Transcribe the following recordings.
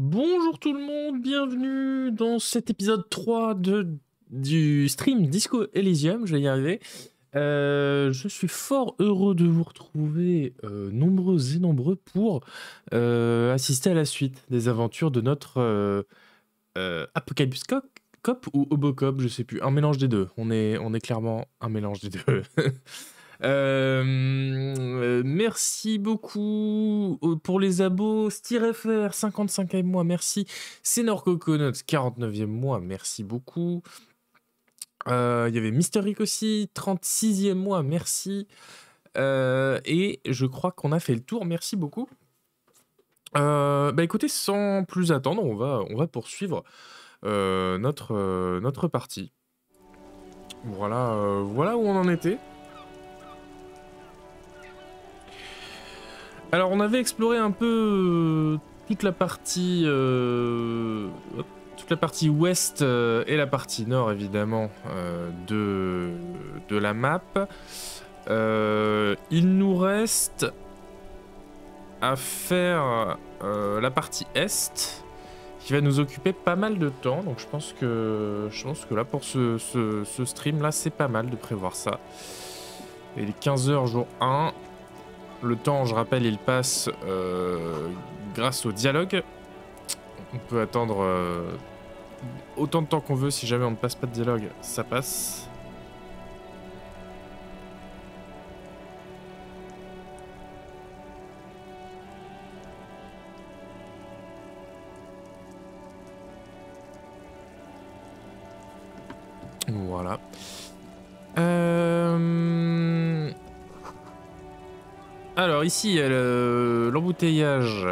Bonjour tout le monde, bienvenue dans cet épisode 3 de, du stream Disco Elysium, je vais y arriver. Euh, je suis fort heureux de vous retrouver euh, nombreux et nombreux pour euh, assister à la suite des aventures de notre Apocalypse Cop, Cop ou Obocop, je sais plus, un mélange des deux. On est, on est clairement un mélange des deux. Euh, euh, merci beaucoup euh, pour les abos. StyrFR, 55 e mois, merci. Senor Coconuts, 49e mois, merci beaucoup. Il y avait Mysteric aussi, 36e mois, merci. Et je crois qu'on a fait le tour, merci beaucoup. Bah écoutez, sans plus attendre, on va, on va poursuivre notre, notre partie. Voilà, voilà où on en était. Alors, on avait exploré un peu euh, toute la partie, euh, toute la partie ouest euh, et la partie nord, évidemment, de, la map. Il nous reste à faire la partie est, qui va nous occuper pas mal de temps. Donc, je pense que, je pense que là, pour ce, stream là, c'est pas mal de prévoir ça. Et les 15h jour 1. Le temps, je rappelle, il passe euh, grâce au dialogue. On peut attendre euh, autant de temps qu'on veut. Si jamais on ne passe pas de dialogue, ça passe. Voilà. Euh... Alors ici, il y a le- l'embouteillage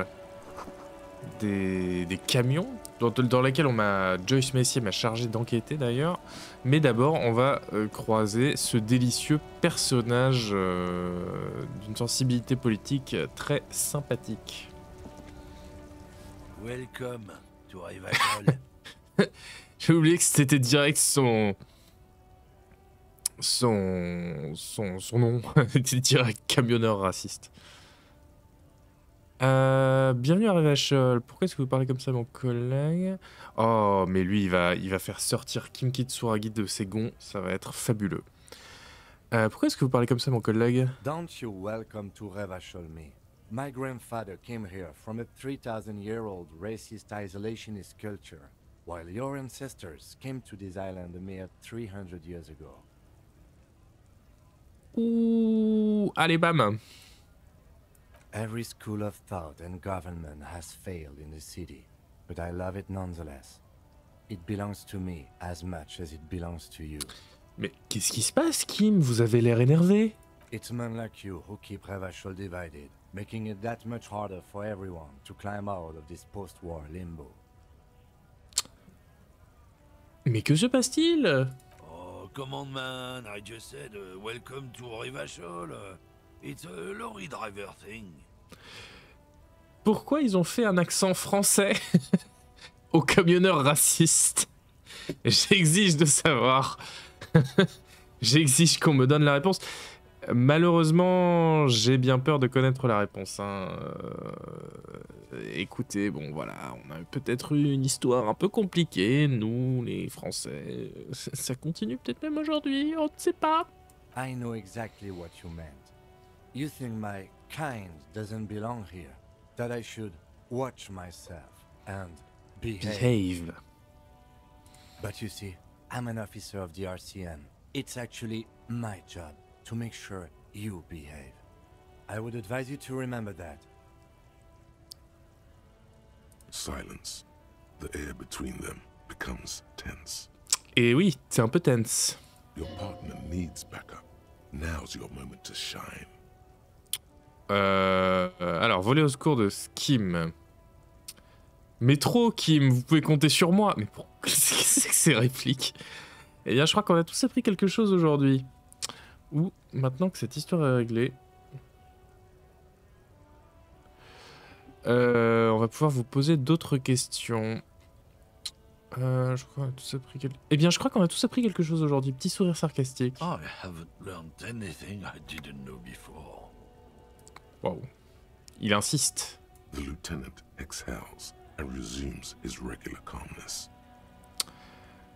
des, des camions, dans, dans laquelle on m'a Joyce Messier m'a chargé d'enquêter d'ailleurs. Mais d'abord, on va euh, croiser ce délicieux personnage euh, d'une sensibilité politique très sympathique. Welcome to. J'ai oublié que c'était direct son son son, son nom, direct camionneur raciste. Euh, bienvenue à Revachol. Pourquoi est-ce que vous parlez comme ça, mon collègue? Oh, mais lui, il va, il va faire sortir Kim Kitsuragi de ses gonds. Ça va être fabuleux. Euh, pourquoi est-ce que vous parlez comme ça, mon collègue? Don't you welcome to Revachol me. My grandfather came here from a 3,000 year old racist isolationist culture, while your ancestors came to this island a mere 300 years ago. Ouh, allez, bam Every school of thought and government has failed in the city, but I love it nonetheless. It belongs to me as much as it belongs to you. Mais qu'est-ce qui se passe, Kim? Vous avez l'air énervé It's men like you who keep Revachol divided, making it that much harder for everyone to climb out of this post-war limbo. Mais que se passe-t-il? Pourquoi ils ont fait un accent français aux camionneurs racistes J'exige de savoir. J'exige qu'on me donne la réponse. Malheureusement, j'ai bien peur de connaître la réponse. hein. Euh, écoutez, bon voilà, on a peut-être eu une histoire un peu compliquée, nous, les Français. Ça continue peut-être même aujourd'hui, on ne sait pas. I know exactly what you meant. You think my kind doesn't belong here, that I should watch myself and behave. Behave. But you see, I'm an officer of the RCM. It's actually my job to make sure you behave. I would advise you to remember that. Silence. The air between them becomes tense. Et oui, c'est un peu tense. Your partner needs backup. Now's your moment to shine. Euh, alors, voler au secours de Skim. Métro, Kim, vous pouvez compter sur moi. Mais pour... qu'est-ce que c'est que ces répliques Eh bien, je crois qu'on a tous appris quelque chose aujourd'hui. Ou, maintenant que cette histoire est réglée, euh, on va pouvoir vous poser d'autres questions. Euh, je crois qu'on a tous appris quelque... Eh bien, je crois qu'on a tous appris quelque chose aujourd'hui. Petit sourire sarcastique. I haven't learned anything I didn't know before. Waouh. Il insiste. The lieutenant exhales. and resumes his regular calmness.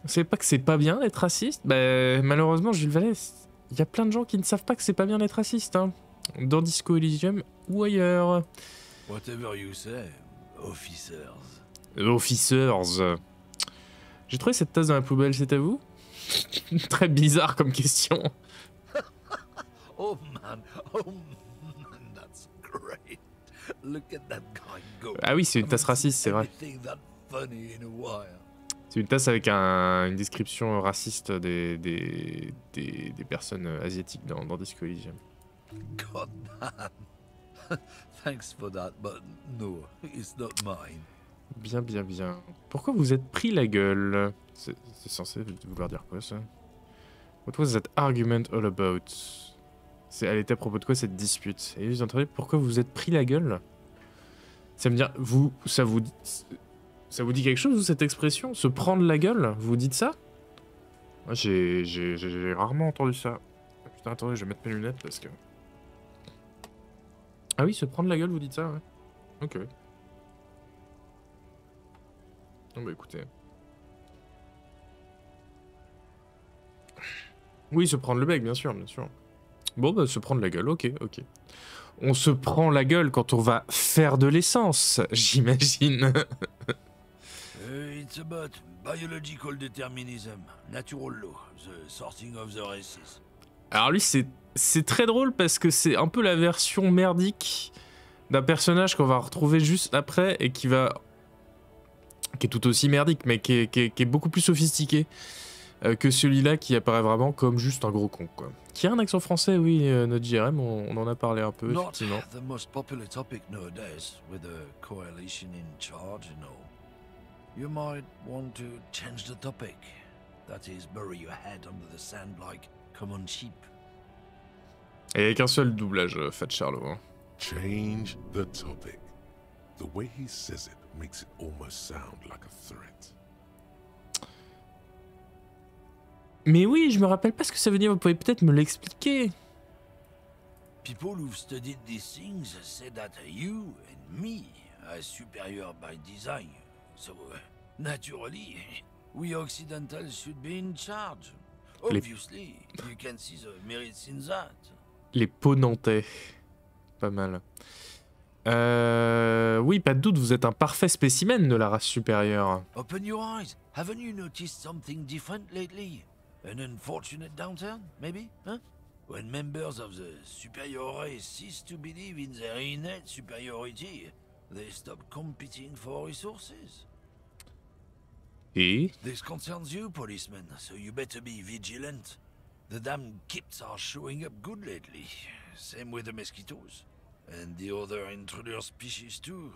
Vous savez pas que c'est pas bien d'être raciste Bah, malheureusement, Jules Vallès, il y a plein de gens qui ne savent pas que c'est pas bien d'être raciste, hein. Dans Disco Elysium ou ailleurs. Whatever you say, officers. Officers. J'ai trouvé cette tasse dans la poubelle, c'est à vous? Très bizarre comme question. Oh man, oh man, that's great. Look at that guy go. Ah oui, c'est une tasse raciste, c'est vrai. C'est une tasse avec un- une description raciste des, des, des, des personnes asiatiques dans, dans Disco Elysium. God damn. Thanks for that, but no, it's not mine. Bien, bien, bien. Pourquoi vous êtes pris la gueule? C'est censé vouloir dire quoi ça? What was that argument all about? C'est elle était à propos de quoi cette dispute? Et vous entendez pourquoi vous êtes pris la gueule? Ça me dire vous ça vous ça vous dit quelque chose vous, cette expression? Se prendre la gueule? Vous dites ça? Moi j'ai rarement entendu ça. Ah, Putain attendez je vais mettre mes lunettes parce que Ah oui se prendre la gueule vous dites ça ouais. Ok. Non bah écoutez. Oui, se prendre le bec, bien sûr, bien sûr. Bon, bah se prendre la gueule, ok, ok. On se prend la gueule quand on va faire de l'essence, j'imagine. Uh, it's about biological determinism, natural law, the sorting of the races. Alors lui, c'est très drôle parce que c'est un peu la version merdique d'un personnage qu'on va retrouver juste après et qui va... qui est tout aussi merdique, mais qui est, qui est- qui est beaucoup plus sophistiqué euh, que celui-là qui apparaît vraiment comme juste un gros con, quoi. Qui a un accent français, oui, euh, notre JRM, on, on en a parlé un peu, Not effectivement. the most popular topic nowadays, with the coalition in charge and all. You might want to change the topic. That is, bury your head under the sand like common sheep. Et avec un seul doublage, euh, Fat Charlot. hein. Change the topic. The way he says it makes it almost sound like a threat. Mais oui, je me rappelle pas ce que ça veut dire, vous pouvez peut-être me l'expliquer. People who've studied these things say that you and me are superior by design. So, uh, naturally, we Occidentals should be in charge. Les- Obviously, you can see the merits in that. Les peaux nantais. Pas mal. Euh... Oui, pas de doute, vous êtes un parfait spécimen de la race supérieure. Open your eyes. Haven't you noticed something different lately? An unfortunate downturn, maybe? Huh? When members of the superior race cease to believe in their innate superiority, they stop competing for resources. Et? This concerns you, policeman, so you better be vigilant. The damn kips are showing up good lately. Same with the mosquitoes. And the other intruder species too.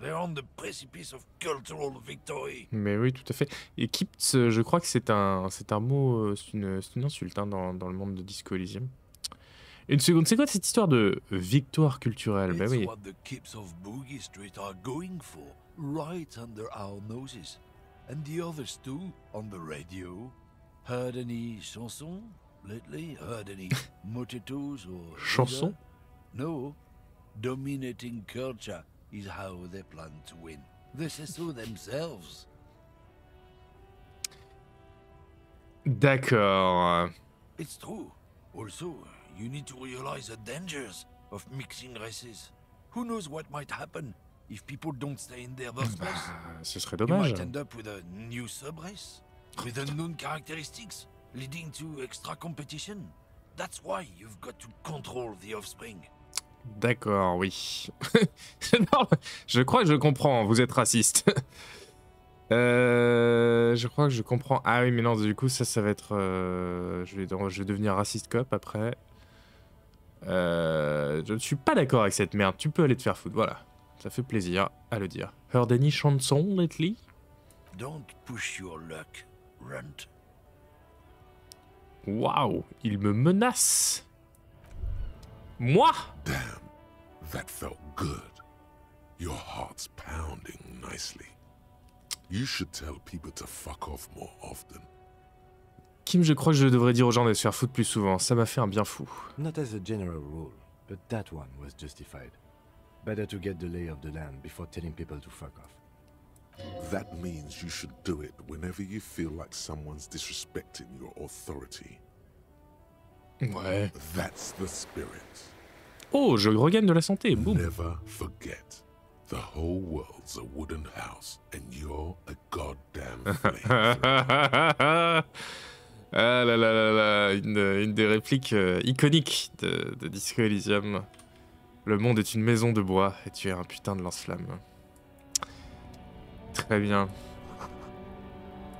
They're on the precipice of cultural victory. Mais oui, tout à fait. Et Kipts, euh, je crois que c'est un, c'est un mot, euh, c'est une, une insulte hein, dans, dans le monde de Disco Elysium. Une seconde, c'est quoi cette histoire de victoire culturelle? Bah It's oui. what the kips of Boogie Street are going for, right under our noses. And the others too, on the radio. Heard any chansons lately? Heard any motetos or... Chansons? No. Dominating culture is how they plan to win. They say so themselves. D'accord. It's true. Also, you need to realize the dangers of mixing races. Who knows what might happen if people don't stay in their birthplace? Ah, ce serait You dommage. might end up with a new subrace, with unknown characteristics, leading to extra competition. That's why you've got to control the offspring. D'accord, oui. Non, je crois que je comprends, vous êtes raciste. Euh, je crois que je comprends. Ah oui, mais non, du coup, ça, ça va être... euh, je, vais, je vais devenir raciste cop après. Euh, je ne suis pas d'accord avec cette merde. Tu peux aller te faire foutre, voilà. Ça fait plaisir à le dire. Heard any chanson lately? Don't push your luck, Runt. Waouh, il me menace. Moi? Damn, that felt good. Your heart's pounding nicely. You should tell people to fuck off more often. Kim, je crois que je devrais dire aux gens de se faire foutre plus souvent. Ça m'a fait un bien fou. Not as a general rule, but that one was justified. Better to get the lay of the land before telling people to fuck off. That means you should do it whenever you feel like someone's disrespecting your authority. Ouais. That's the spirit. Oh, je regagne de la santé. Boum. Never forget. The whole world's a wooden house, and you're a goddamn flame. ah là là là là, une, une des répliques euh, iconiques de, de Disco Elysium. Le monde est une maison de bois et tu es un putain de lance-flamme. Très bien.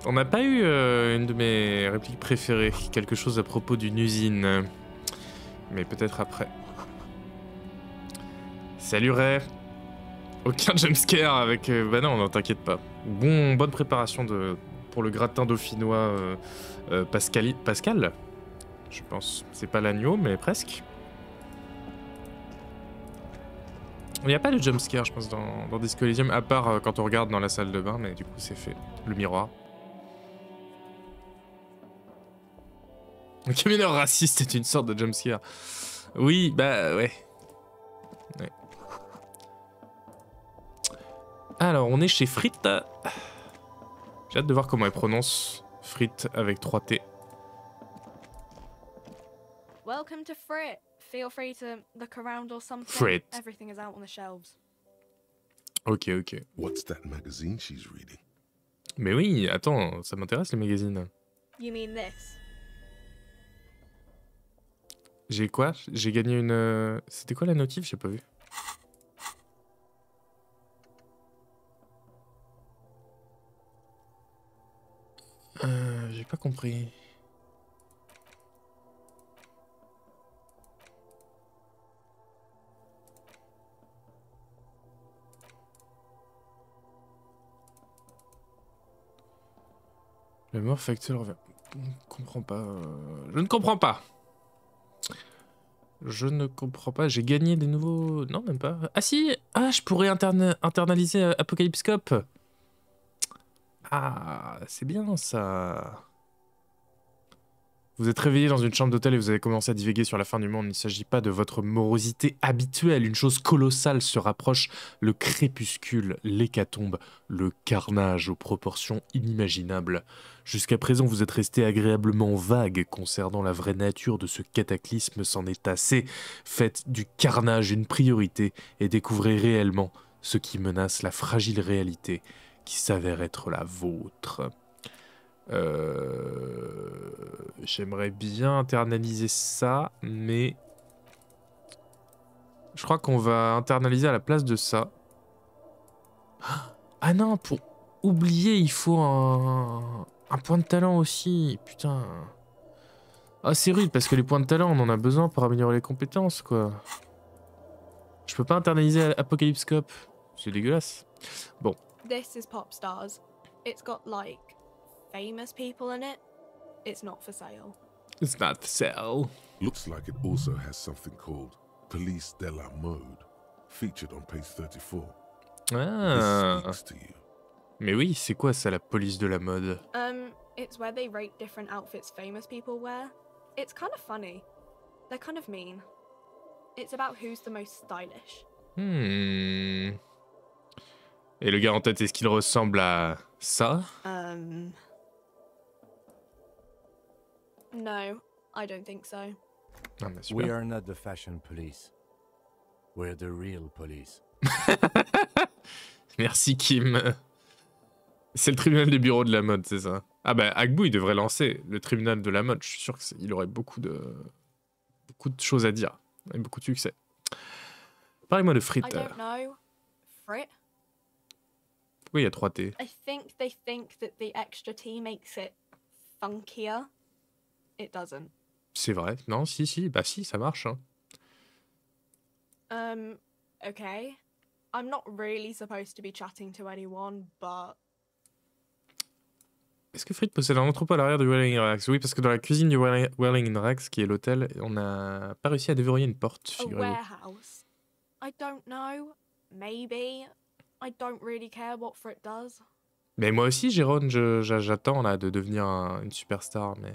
On n'a pas eu euh, une de mes répliques préférées, quelque chose à propos d'une usine. Mais peut-être après. Salut Ray Aucun jumpscare avec... euh, bah non, non, t'inquiète pas. Bon, bonne préparation pour le gratin dauphinois euh, Pascali- Pascal, je pense. C'est pas l'agneau, mais presque. Il n'y a pas de jumpscare, je pense, dans, dans Disco à part euh, quand on regarde dans la salle de bain, mais du coup, c'est fait. Le miroir. Le camionneur raciste est une sorte de jumpscare. Oui, bah ouais. Ouais. Alors, on est chez Frites. J'ai hâte de voir comment elle prononce frites avec 3 T. Welcome to Frit. Feel free to look around or something. Frit. Everything is out on the shelves. Ok, ok. What's that magazine she's reading? Mais oui, attends, ça m'intéresse les magazines. You mean this? J'ai quoi? J'ai gagné une... euh, C'était quoi la notif? J'ai pas vu. Euh, J'ai pas compris. Le mort factuel revient. Je ne comprends pas. euh, Je ne comprends pas. Je ne comprends pas. J'ai gagné des nouveaux. Non, même pas. Ah si Ah, je pourrais interne- internaliser euh, Apocalypscope. Ah, c'est bien ça. Vous êtes réveillé dans une chambre d'hôtel et vous avez commencé à divaguer sur la fin du monde. Il ne s'agit pas de votre morosité habituelle. Une chose colossale se rapproche. Le crépuscule, l'hécatombe, le carnage aux proportions inimaginables. Jusqu'à présent, vous êtes resté agréablement vague concernant la vraie nature de ce cataclysme. C'en est assez. Faites du carnage une priorité et découvrez réellement ce qui menace la fragile réalité qui s'avère être la vôtre. Euh, J'aimerais bien internaliser ça, mais je crois qu'on va internaliser à la place de ça. Ah non, pour oublier, il faut un, un point de talent aussi. Putain. Ah, c'est rude parce que les points de talent, on en a besoin pour améliorer les compétences, quoi. Je peux pas internaliser Apocalypscope. C'est dégueulasse. This is Pop Stars. It's got like famous people in it. It's not for sale. It's not for sale. Looks like it also has something called Police de la Mode, featured on page 34. Ah. This speaks to you. Mais oui, c'est quoi ça, la police de la mode Um, it's where they rate different outfits famous people wear. It's kind of funny. They're kind of mean. It's about who's the most stylish. Hmm. Et le gars en tête, est-ce qu'il ressemble à ça Um. No, I don't think so. Ah We super. are not the fashion police. We're the real police. Merci Kim. C'est le tribunal des bureaux de la mode, c'est ça Ah bah Agbu, il devrait lancer le tribunal de la mode. Je suis sûr qu'il aurait beaucoup de beaucoup de choses à dire et beaucoup de succès. Parlez-moi de I frites. don't know. Frit? Pourquoi il y a 3 T I think they think that the extra T makes it funkier. It doesn't. C'est vrai Non, si, si, bah si, ça marche. hein. Um, okay. I'm not really supposed to be chatting to anyone, but Est-ce que Frites possède un entrepôt à l'arrière du Welling in Rex? Oui, parce que dans la cuisine du Welling Welling in Rex, qui est l'hôtel, on n'a pas réussi à déverrouiller une porte, a warehouse. I don't know. Maybe. I don't really care what Frit does. Mais moi aussi, Jérôme, j'attends là de devenir un- une superstar, mais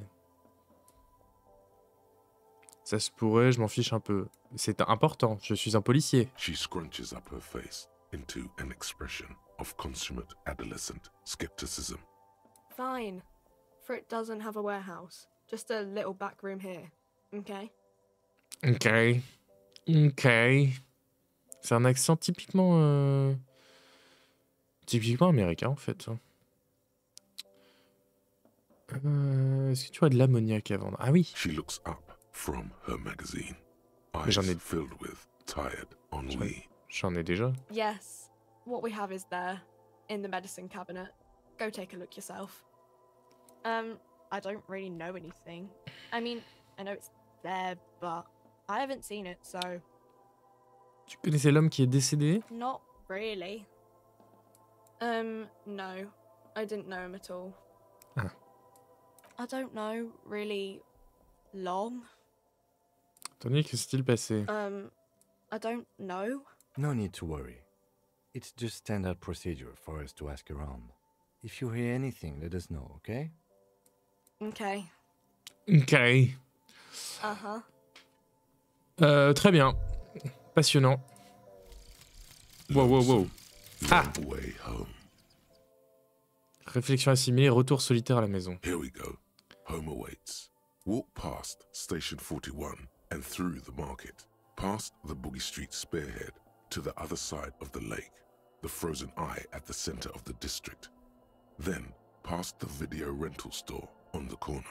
Ça se pourrait, je m'en fiche un peu. C'est important, je suis un policier. She scrunches up her face into an expression of consummate adolescent skepticism. Fine. For it doesn't have a warehouse. Just a little back room here. Okay? Ok. Ok. C'est un accent typiquement. euh, Typiquement américain en fait. ça. Euh, Est-ce que tu vois de l'ammoniac à vendre? Ah oui. She looks up from her magazine, Mais j'en eyes ai- filled with tired ennui. J'en ai déjà. Yes. What we have is there, in the medicine cabinet. Go take a look yourself. Um, I don't really know anything. I mean, I know it's there, but I haven't seen it, so Tu connaissais l'homme qui est décédé not really. Um, no. I didn't know him at all. Ah. I don't know really long. Tandis que s'est-il passé? Um, I don't know. No need to worry. It's just standard procedure for us to ask around. If you hear anything, let us know, okay? Okay. Ok. Uh huh. Euh, très bien. Passionnant. Wow, wow, wow. Ah Long way home. Réflexion assimilée, retour solitaire à la maison. Here we go. Home awaits. Walk past Station 41 and through the market, past the Boogie Street spearhead to the other side of the lake, the frozen eye at the center of the district. Then past the video rental store on the corner.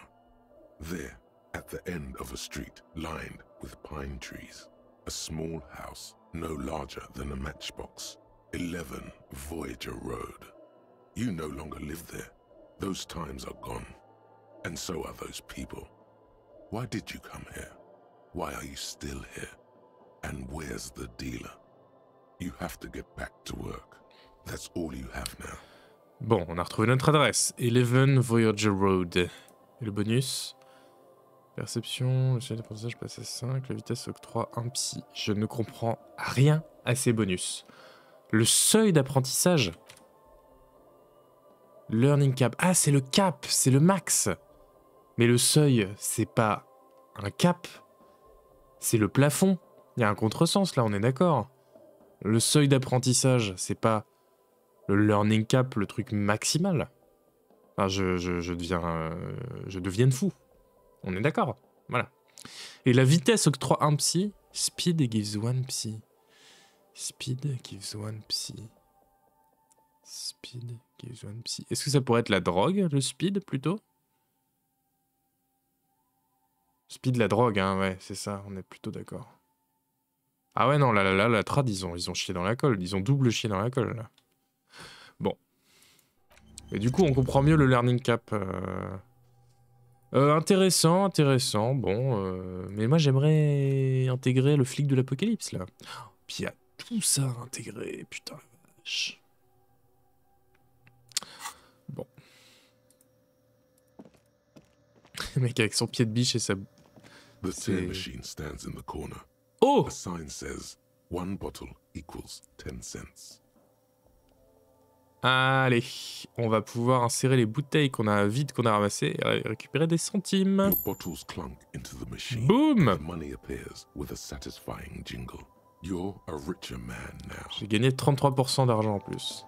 There, at the end of a street lined with pine trees, a small house no larger than a matchbox. 11 Voyager Road. You no longer live there. Those times are gone. And so are those people. Why did you come here? Why are you still here? And where's the dealer? You have to get back to work. That's all you have now. Bon, on a retrouvé notre adresse. 11 Voyager Road. Et le bonus? Perception, le seuil d'apprentissage passe à 5, la vitesse octroie un psy. Je ne comprends rien à ces bonus. Le seuil d'apprentissage? Learning cap. Ah, c'est le cap, c'est le max. Mais le seuil, c'est pas un cap, c'est le plafond. Il y a un contresens là, on est d'accord. Le seuil d'apprentissage, c'est pas le learning cap, le truc maximal. Enfin, je, je, deviens, euh, je deviens fou. On est d'accord. Voilà. Et la vitesse octroie un psy. Speed gives one psy. Speed gives one psy. Speed gives one psy. Est-ce que ça pourrait être la drogue, le speed, plutôt? Speed, la drogue, hein, ouais, c'est ça, on est plutôt d'accord. Ah ouais, non, là, là, là, la trad, ils ont, chié dans la colle. Ils ont double chié dans la colle, là. Bon. Et du coup, on comprend mieux le learning cap. euh. Euh, intéressant, intéressant. Bon, euh, mais moi, j'aimerais intégrer le flic de l'apocalypse, là. Puis il y a tout ça à intégrer, putain la vache. Bon. Le mec avec son pied de biche et sa... The tear machine stands in the corner. Oh A sign says one bottle equals 10 cents. Allez, on va pouvoir insérer les bouteilles qu'on a vides, qu'on a ramassées et ré- récupérer des centimes. Your bottles clunk into the machine. Boum The money appears with a satisfying jingle. You're a richer man now. J'ai gagné 33% d'argent en plus.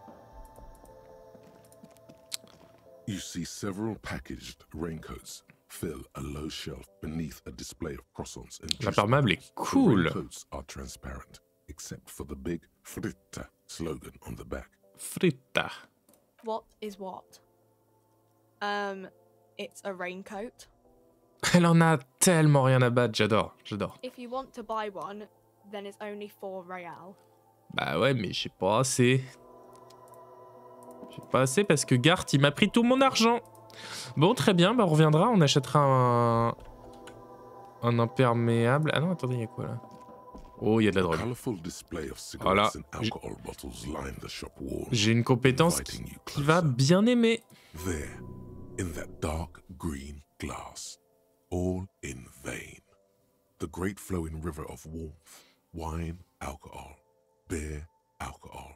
You see several packaged raincoats fill a low shelf beneath a display of croissants and juice L'imperméable est cool. raincoats are transparent, except for the big Fritta slogan on the back. Fritta. What is what? Um, it's a raincoat. Elle en a tellement rien à battre, j'adore, j'adore. If you want to buy one, then it's only four real. Bah ouais, mais j'ai pas assez. J'ai pas assez parce que Gart, il m'a pris tout mon argent. Bon, très bien, bah on reviendra, on achètera un... Un imperméable. Ah non, attendez, il y a quoi là? Oh, il y a de la drogue. Voilà. J'ai une compétence qui, qui va bien aimer. There, in that dark green glass, all in vain. The great flowing river of warmth, wine, alcohol, beer, alcohol,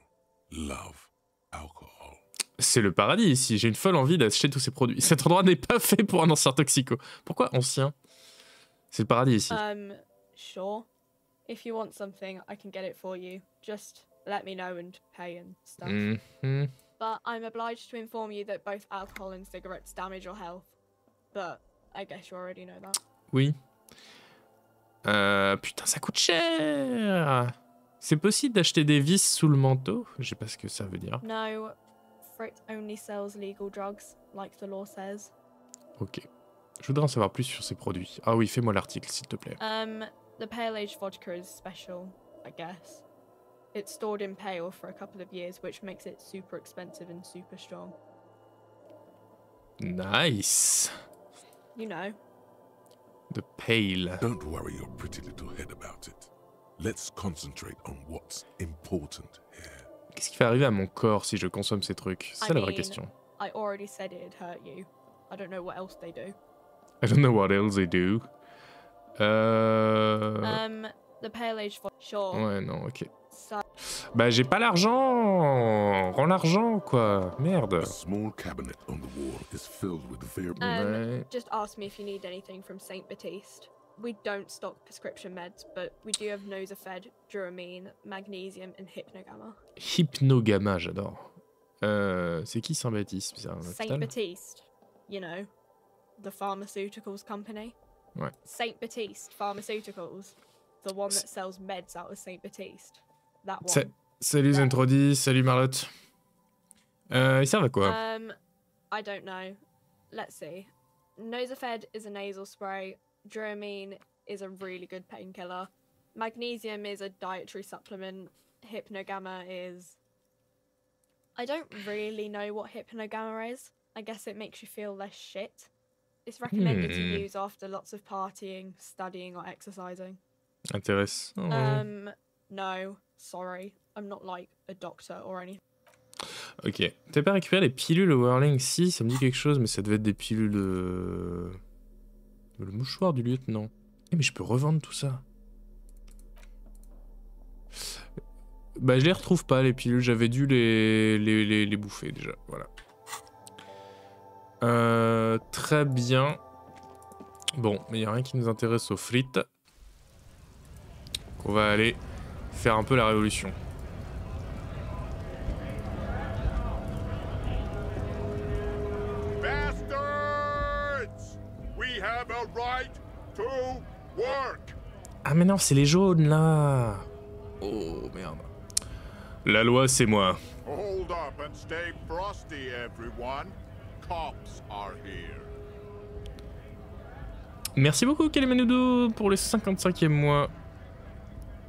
love, alcohol. C'est le paradis ici, j'ai une folle envie d'acheter tous ces produits. Cet endroit n'est pas fait pour un ancien toxico. Pourquoi ancien? C'est le paradis ici. Um, sure. If you want something, I can get it for you. Just let me know and pay and stuff. Mhm. But I'm obliged to inform you that both alcohol and cigarettes damage your health. But I guess you already know that. Oui. Euh, putain, ça coûte cher. C'est possible d'acheter des vis sous le manteau? Je sais pas ce que ça veut dire. No, Frit only sells legal drugs, like the law says. Ok. Je voudrais en savoir plus sur ces produits. Ah oui, fais-moi l'article, s'il te plaît. Um, the pale age vodka is special, I guess. It's stored in pale for a couple of years, which makes it super expensive and super strong. Nice. You know. The Pale. Don't worry your pretty little head about it. Let's concentrate on what's important here. Qu'est-ce qui va arriver à mon corps si je consomme ces trucs? C'est ça la vraie mean- question. I already said it'd hurt you. I don't know what else they do. I don't know what else they do. Euh... Um, the pale age vodka. Sure. Ouais, non, ok. So, Bah, j'ai pas l'argent Rends l'argent, quoi Merde A small cabinet on the wall is filled with Um, Ouais. just ask me if you need anything from Saint Baptiste. We don't stock prescription meds, but we do have Nosafed, Duramine, Magnesium, and Hypnogamma. Hypnogamma, j'adore. Euh, c'est qui Saint-Baptiste Saint hôpital Baptiste, you know, the pharmaceuticals company. Ouais. Saint Baptiste Pharmaceuticals, the one that sells meds out of Saint Baptiste. That one. Sa- Salut Zentrodi, salut Marlotte. Euh, ils servent à quoi Um, I don't know. Let's see. Nosafed is a nasal spray. Dramamine is a really good painkiller. Magnesium is a dietary supplement. Hypnogamma is. I don't really know what hypnogamma is. I guess it makes you feel less shit. It's recommended to Hmm. use after lots of partying, studying, or exercising. Intéressant. Um, no, sorry. I'm not like a doctor or anything. Ok. T'as pas récupéré les pilules au Whirling Si, ça me dit quelque chose, mais ça devait être des pilules de... Le mouchoir du lieutenant. Eh, mais je peux revendre tout ça. Bah, je les retrouve pas, les pilules. J'avais dû les, les, les, bouffer déjà. Voilà. Euh, très bien. Bon, mais il a rien qui nous intéresse aux frites. On va aller faire un peu la révolution. Ah mais non, c'est les jaunes là Oh merde. La loi, c'est moi. Hold up and stay frosty, everyone. Cops are here. Merci beaucoup Kalimanoudou pour le 55e mois.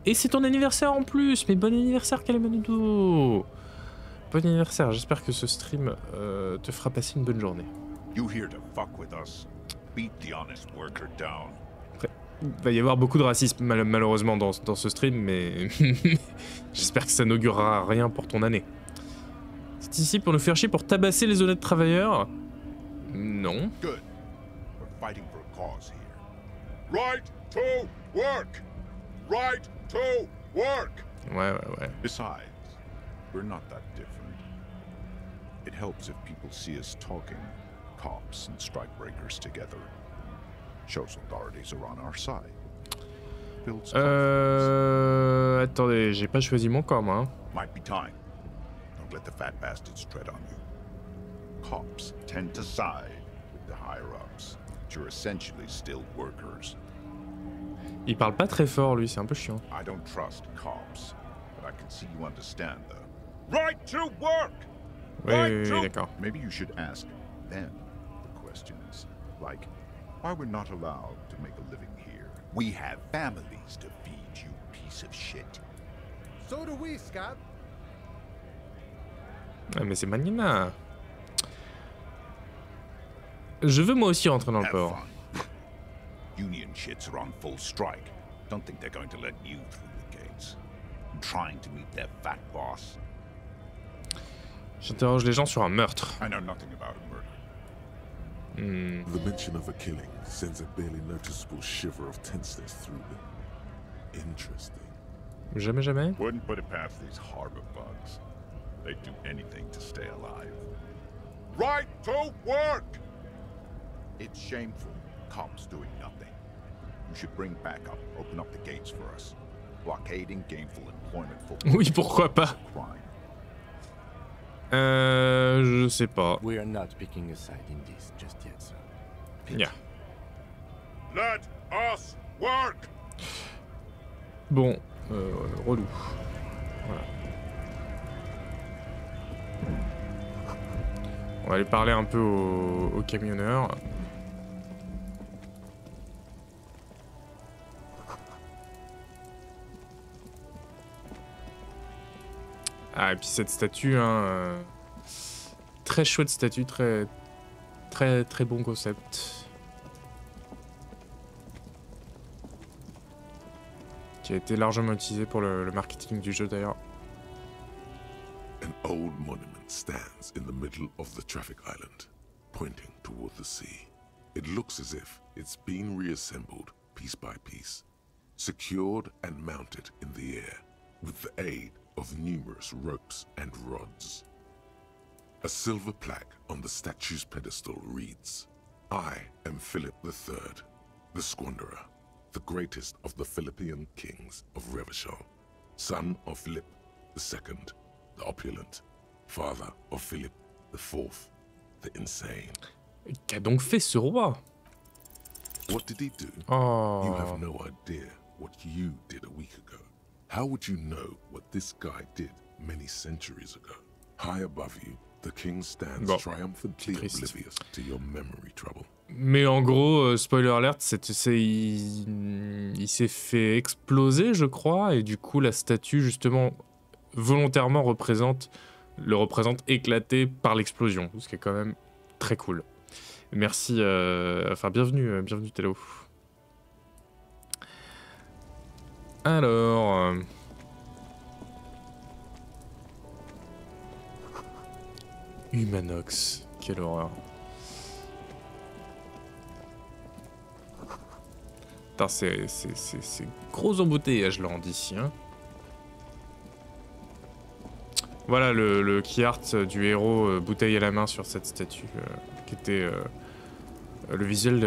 Et c'est ton anniversaire en plus Mais bon anniversaire Kalimanoudou Bon anniversaire, j'espère que ce stream euh, te fera passer une bonne journée. You here to fuck with us? Beat the honest worker down. Il va y avoir beaucoup de racisme mal- malheureusement dans, dans ce stream, mais j'espère que ça n'augurera rien pour ton année. C'est ici pour nous faire chier pour tabasser les honnêtes travailleurs Non. Good. We're fighting for a cause here. Right to work! Right to work! Ouais, ouais, ouais. Besides, we're not that different. It helps if people see us talking, cops and strikebreakers together. Euh... Attendez, j'ai pas choisi mon corps, moi. hein. Might be time. Don't let the fat bastards tread on you. Cops tend to side with the higher ups, but you're essentially still workers. Il parle pas très fort, lui, c'est un peu chiant. I don't trust cops, but I can see you understand the right to work. Oui, Right oui, oui, to- d'accord. Maybe you should ask them the questions, like why we're not allowed to make a living here. We have families to feed, you piece of shit. So do we, Scott. Ah, mais c'est Magnana. Je veux moi aussi rentrer dans le port. Union shits are on full strike. Don't think they're going to let you through the gates. I'm trying to meet their fat boss. J'interroge les gens sur un meurtre. I know nothing about a murder. Hmm. The mention of a killing sends a barely noticeable shiver of tenseness through me. Interesting. Jamais, jamais. Wouldn't put it past these harbor bugs. They'd do anything to stay alive. Right to work! It's shameful. Cops doing nothing. You should bring backup, open up the gates for us. Blockading gainful employment for Oui, pourquoi pas. crime. Euh, je sais pas. We are not picking a side in this just yet, sir. Yeah. Let us work! Bon, euh, relou. Voilà. On va aller parler un peu au, au camionneur. Ah, et puis cette statue, hein, euh, très chouette statue, très, très, très bon concept. Qui a été largement utilisé pour le, le marketing du jeu d'ailleurs. An old monument stands in the middle of the traffic island, pointing toward the sea. It looks as if it's been reassembled piece by piece, secured and mounted in the air with the aid of numerous ropes and rods. A silver plaque on the statue's pedestal reads, I am Philip III, the Squanderer, the greatest of the Philippian kings of Revachol, son of Philip II, the opulent, father of Philip IV, the insane. Qu'a donc fait ce roi What did he do? Ah. You Oh. have no idea what you did a week ago. How would you know what this guy did many centuries ago? High above you, the king stands Bon, triumphantly triste. oblivious to your memory trouble. Mais en gros, euh, spoiler alert, c'est, c'est- il, il s'est fait exploser, je crois, et du coup, la statue, justement, volontairement représente, le représente éclaté par l'explosion, ce qui est quand même très cool. Merci, euh, enfin, bienvenue, euh, bienvenue, Tello. Alors. euh, Humanox, quelle horreur. C'est, gros embouteillage là, d'ici. Hein. Voilà le, le key art du héros euh, bouteille à la main sur cette statue, euh, qui était le visuel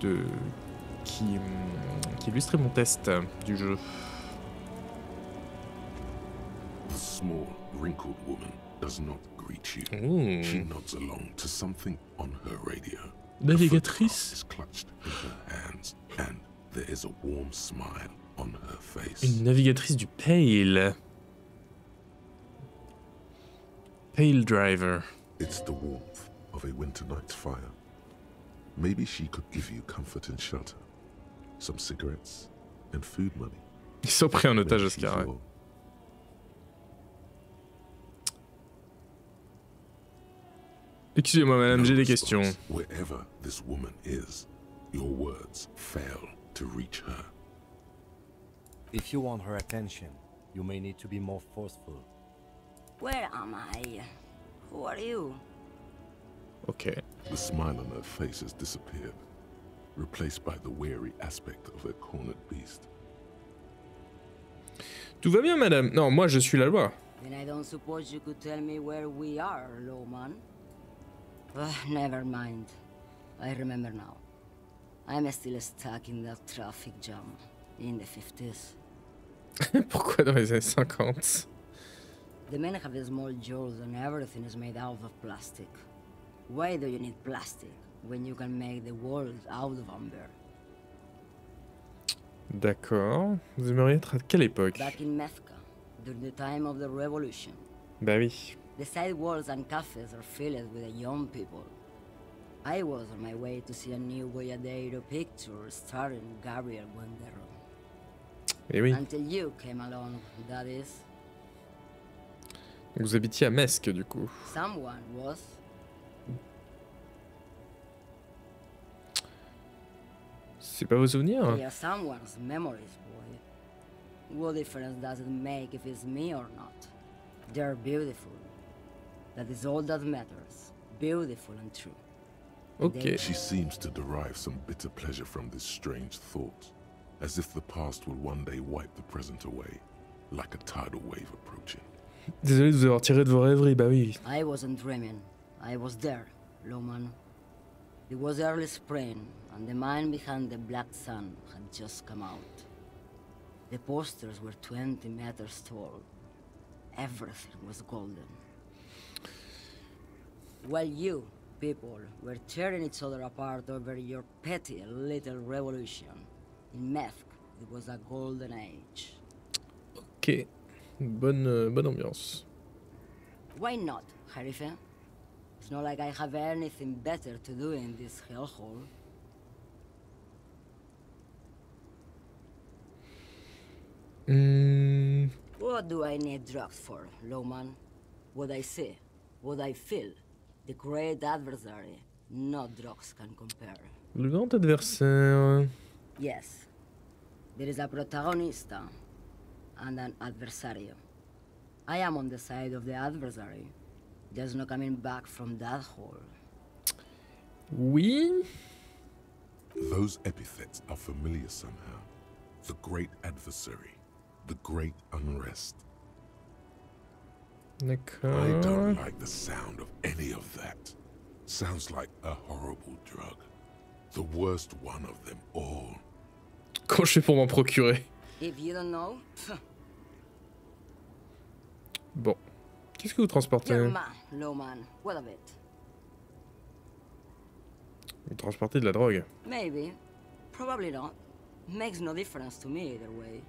de- qui, hum, qui illustrait mon test du jeu. The small, wrinkled woman does not greet you. She nods along to something on her radio. Navigatrice. is clutched in her hands, and there is a warm smile on her face. Une navigatrice du Pale. Pale Driver. It's the warmth of a winter night's fire. Maybe she could give you comfort and shelter, some cigarettes, and food money. Ils sont pris en otage, Maybe she's Oscar. ouais. your- Excusez-moi, madame, j'ai des questions. Wherever this woman is, your words fail to reach her. If you want her attention, you may need to be more forceful. Where am I? Who are you? Ok. The smile on her face has disappeared, replaced by the wary aspect of a cornered beast. Tout va bien, madame. Non, moi, je suis la loi. Then I don't suppose you could tell me where we are, Lowman. Ah, never mind. I remember now. I'm still stuck in that traffic jam in the 50s. Pourquoi dans les années 50 The men have small jaws and everything is made out of plastic. Why do you need plastic when you can make the world out of amber? D'accord. Vous aimeriez être à quelle époque? Back in Methka, during the time of the revolution, Bah oui. the sidewalks and cafes are filled with young people. I was on my way to see a new Boyadeiro picture starring Gabriel Guendero. Oui. Until you came along, that is. Vous habitiez à Mesque, du coup. Someone was. C'est pas vos souvenirs They are someone's memories, boy. What difference does it make if it's me or not? They're beautiful. That is all that matters. Beautiful and true. Ok. She seems to derive some bitter pleasure from this strange thought, as if the past will one day wipe the present away, like a tidal wave approaching. Désolé de vous avoir tiré de vos rêveries, bah oui. I wasn't dreaming. I was there, Loman. It was early spring, and the mine behind the Black Sun had just come out. The posters were 20 meters tall. Everything was golden. While you, people, were tearing each other apart over your petty little revolution, in Methk, it was a golden age. Ok. Bonne, euh, bonne ambiance. Why not, Harife? It's not like I have anything better to do in this hellhole. Hmm, What do I need drugs for, Lowman? What I see, what I feel, the great adversary, no drugs can compare. le grand adversaire. Yes, there is a protagonista and an adversario. I am on the side of the adversary. There's no coming back from that hole. Oui. Those epithets are familiar somehow. The great adversary, the great unrest. I don't like the sound of any of that. Sounds like a horrible drug. The worst one of them all. Quand je fais pour m'en procurer. If you don't know, Bon. Qu'est-ce que vous transportez you're man, What of it? Vous transportez de la drogue. Maybe. Probably not. Makes no difference to me either way.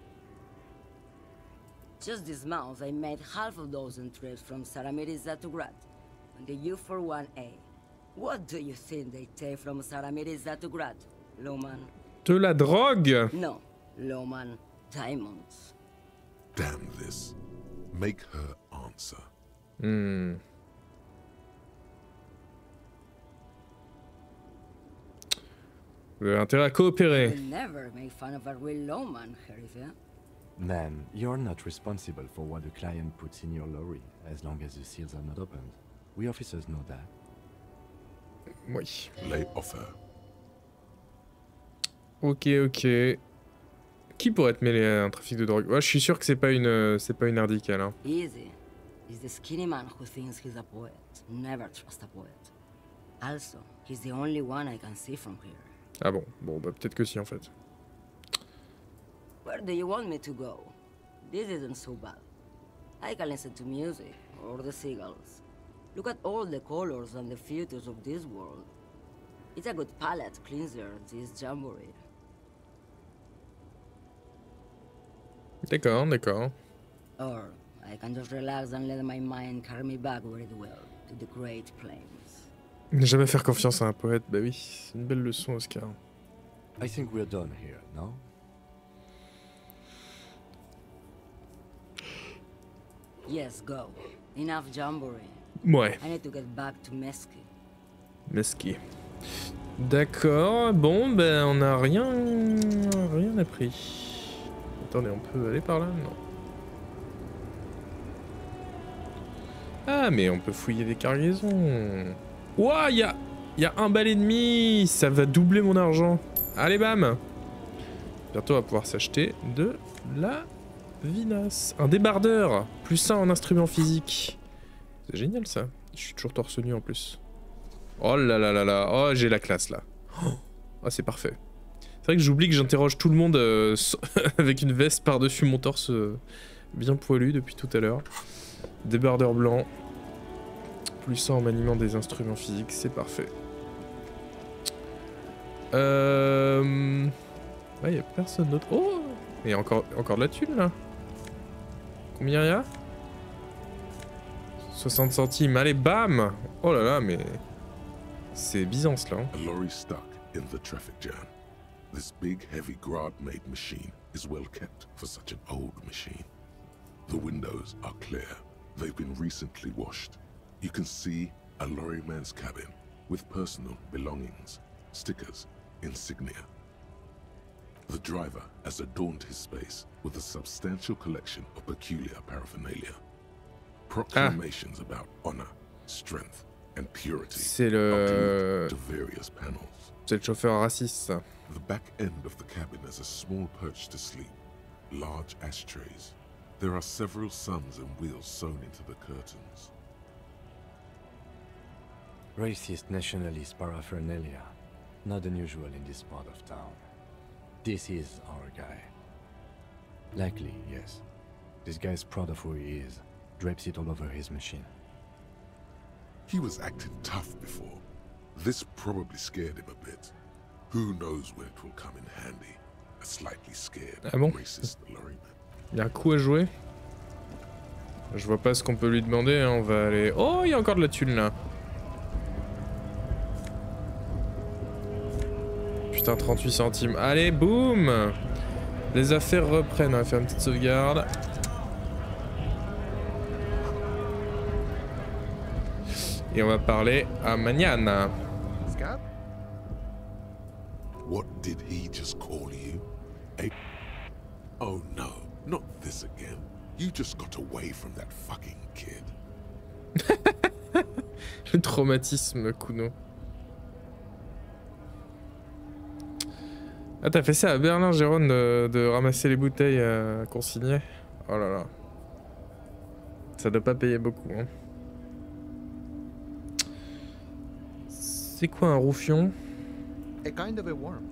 Just this month, I made half a dozen trips from Saramiriza to Grad on the U41A. What do you think they take from Saramiriza to Grad, Loman? De la drogue No, Loman. Diamonds. Damn this. Make her answer. Hmm. Vous avez intérêt à coopérer. You never make fun of a real Loman, Herife. Man, you're not responsible for what the client puts in your lorry, as long as the seals are not opened. We officers know that. Oui. Lay off her. Ok, ok. Qui pourrait être mêlé à un trafic de drogue? Ouais, je suis sûr que c'est pas une, euh, c'est pas une ardicale. Hein. Easy. He's the skinny man who thinks he's a poet. Never trust a poet. Also, he's the only one I can see from here. Ah bon, bon, bah peut-être que si en fait. Where do you want me to go? This isn't so bad. I can listen to music, or the seagulls. Look at all the colors and the features of this world. It's a good palate cleanser, this jamboree. D'accord, d'accord. Or I can just relax and let my mind carry me back where it will, to the great plains. Ne jamais faire confiance à un poète, bah oui, c'est une belle leçon, Oscar. I think we're done here, no? Yes, go. Enough jamboree. Ouais, I need to get back to Mesky. Mesky. D'accord, bon, ben on a rien, rien appris. Attendez, on peut aller par là? Non. Ah, mais on peut fouiller des cargaisons. Ouah, il y a, y a un bal et demi, ça va doubler mon argent. Allez, bam Bientôt, on va pouvoir s'acheter de la vinasse. Un débardeur, plus un en instrument physique. C'est génial ça. Je suis toujours torse nu en plus. Oh là là là là, oh j'ai la classe là. Oh, c'est parfait. C'est vrai que j'oublie que j'interroge tout le monde euh, avec une veste par-dessus mon torse euh, bien poilu depuis tout à l'heure. Débardeur blanc. Plus ça en maniement des instruments physiques, c'est parfait. Euh... Ouais, y a personne d'autre. Oh Mais encore, encore de la thune là Combien a 60 centimes, allez bam Oh là là, mais... C'est Byzance là. hein. Lorry stuck in the traffic jam. This big, heavy Grad-made machine is well kept for such an old machine. The windows are clear. They've been recently washed. You can see a lorryman's cabin with personal belongings, stickers, insignia. The driver has adorned his space with a substantial collection of peculiar paraphernalia. Proclamations ah. about honor, strength, and purity C'est le... to various panels. C'est le chauffeur raciste ça. The back end of the cabin has a small perch to sleep, large ashtrays. There are several suns and wheels sewn into the curtains. Racist nationalist paraphernalia. Not unusual in this part of town. This is our guy. Likely, yes. This guy's proud of who he is. Drapes it all over his machine. He was acting tough before. This probably scared him a bit. Who knows when it will come in handy? A slightly scared, Ah bon? racist lorryman. Il y a un coup à jouer. Je vois pas ce qu'on peut lui demander, hein, on va aller... Oh, il y a encore de la thune là. Putain, 38 centimes. Allez, boum Les affaires reprennent, on va faire une petite sauvegarde. Et on va parler à Maniana. Scab? What did he just call you? A Oh no, not this again. You just got away from that fucking kid. Le traumatisme, Kuno. Ah, t'as fait ça à Berlin, Jérôme, de, de ramasser les bouteilles euh, consignées Oh là là. Ça doit pas payer beaucoup, hein. C'est quoi un roufion? A kind of a worm,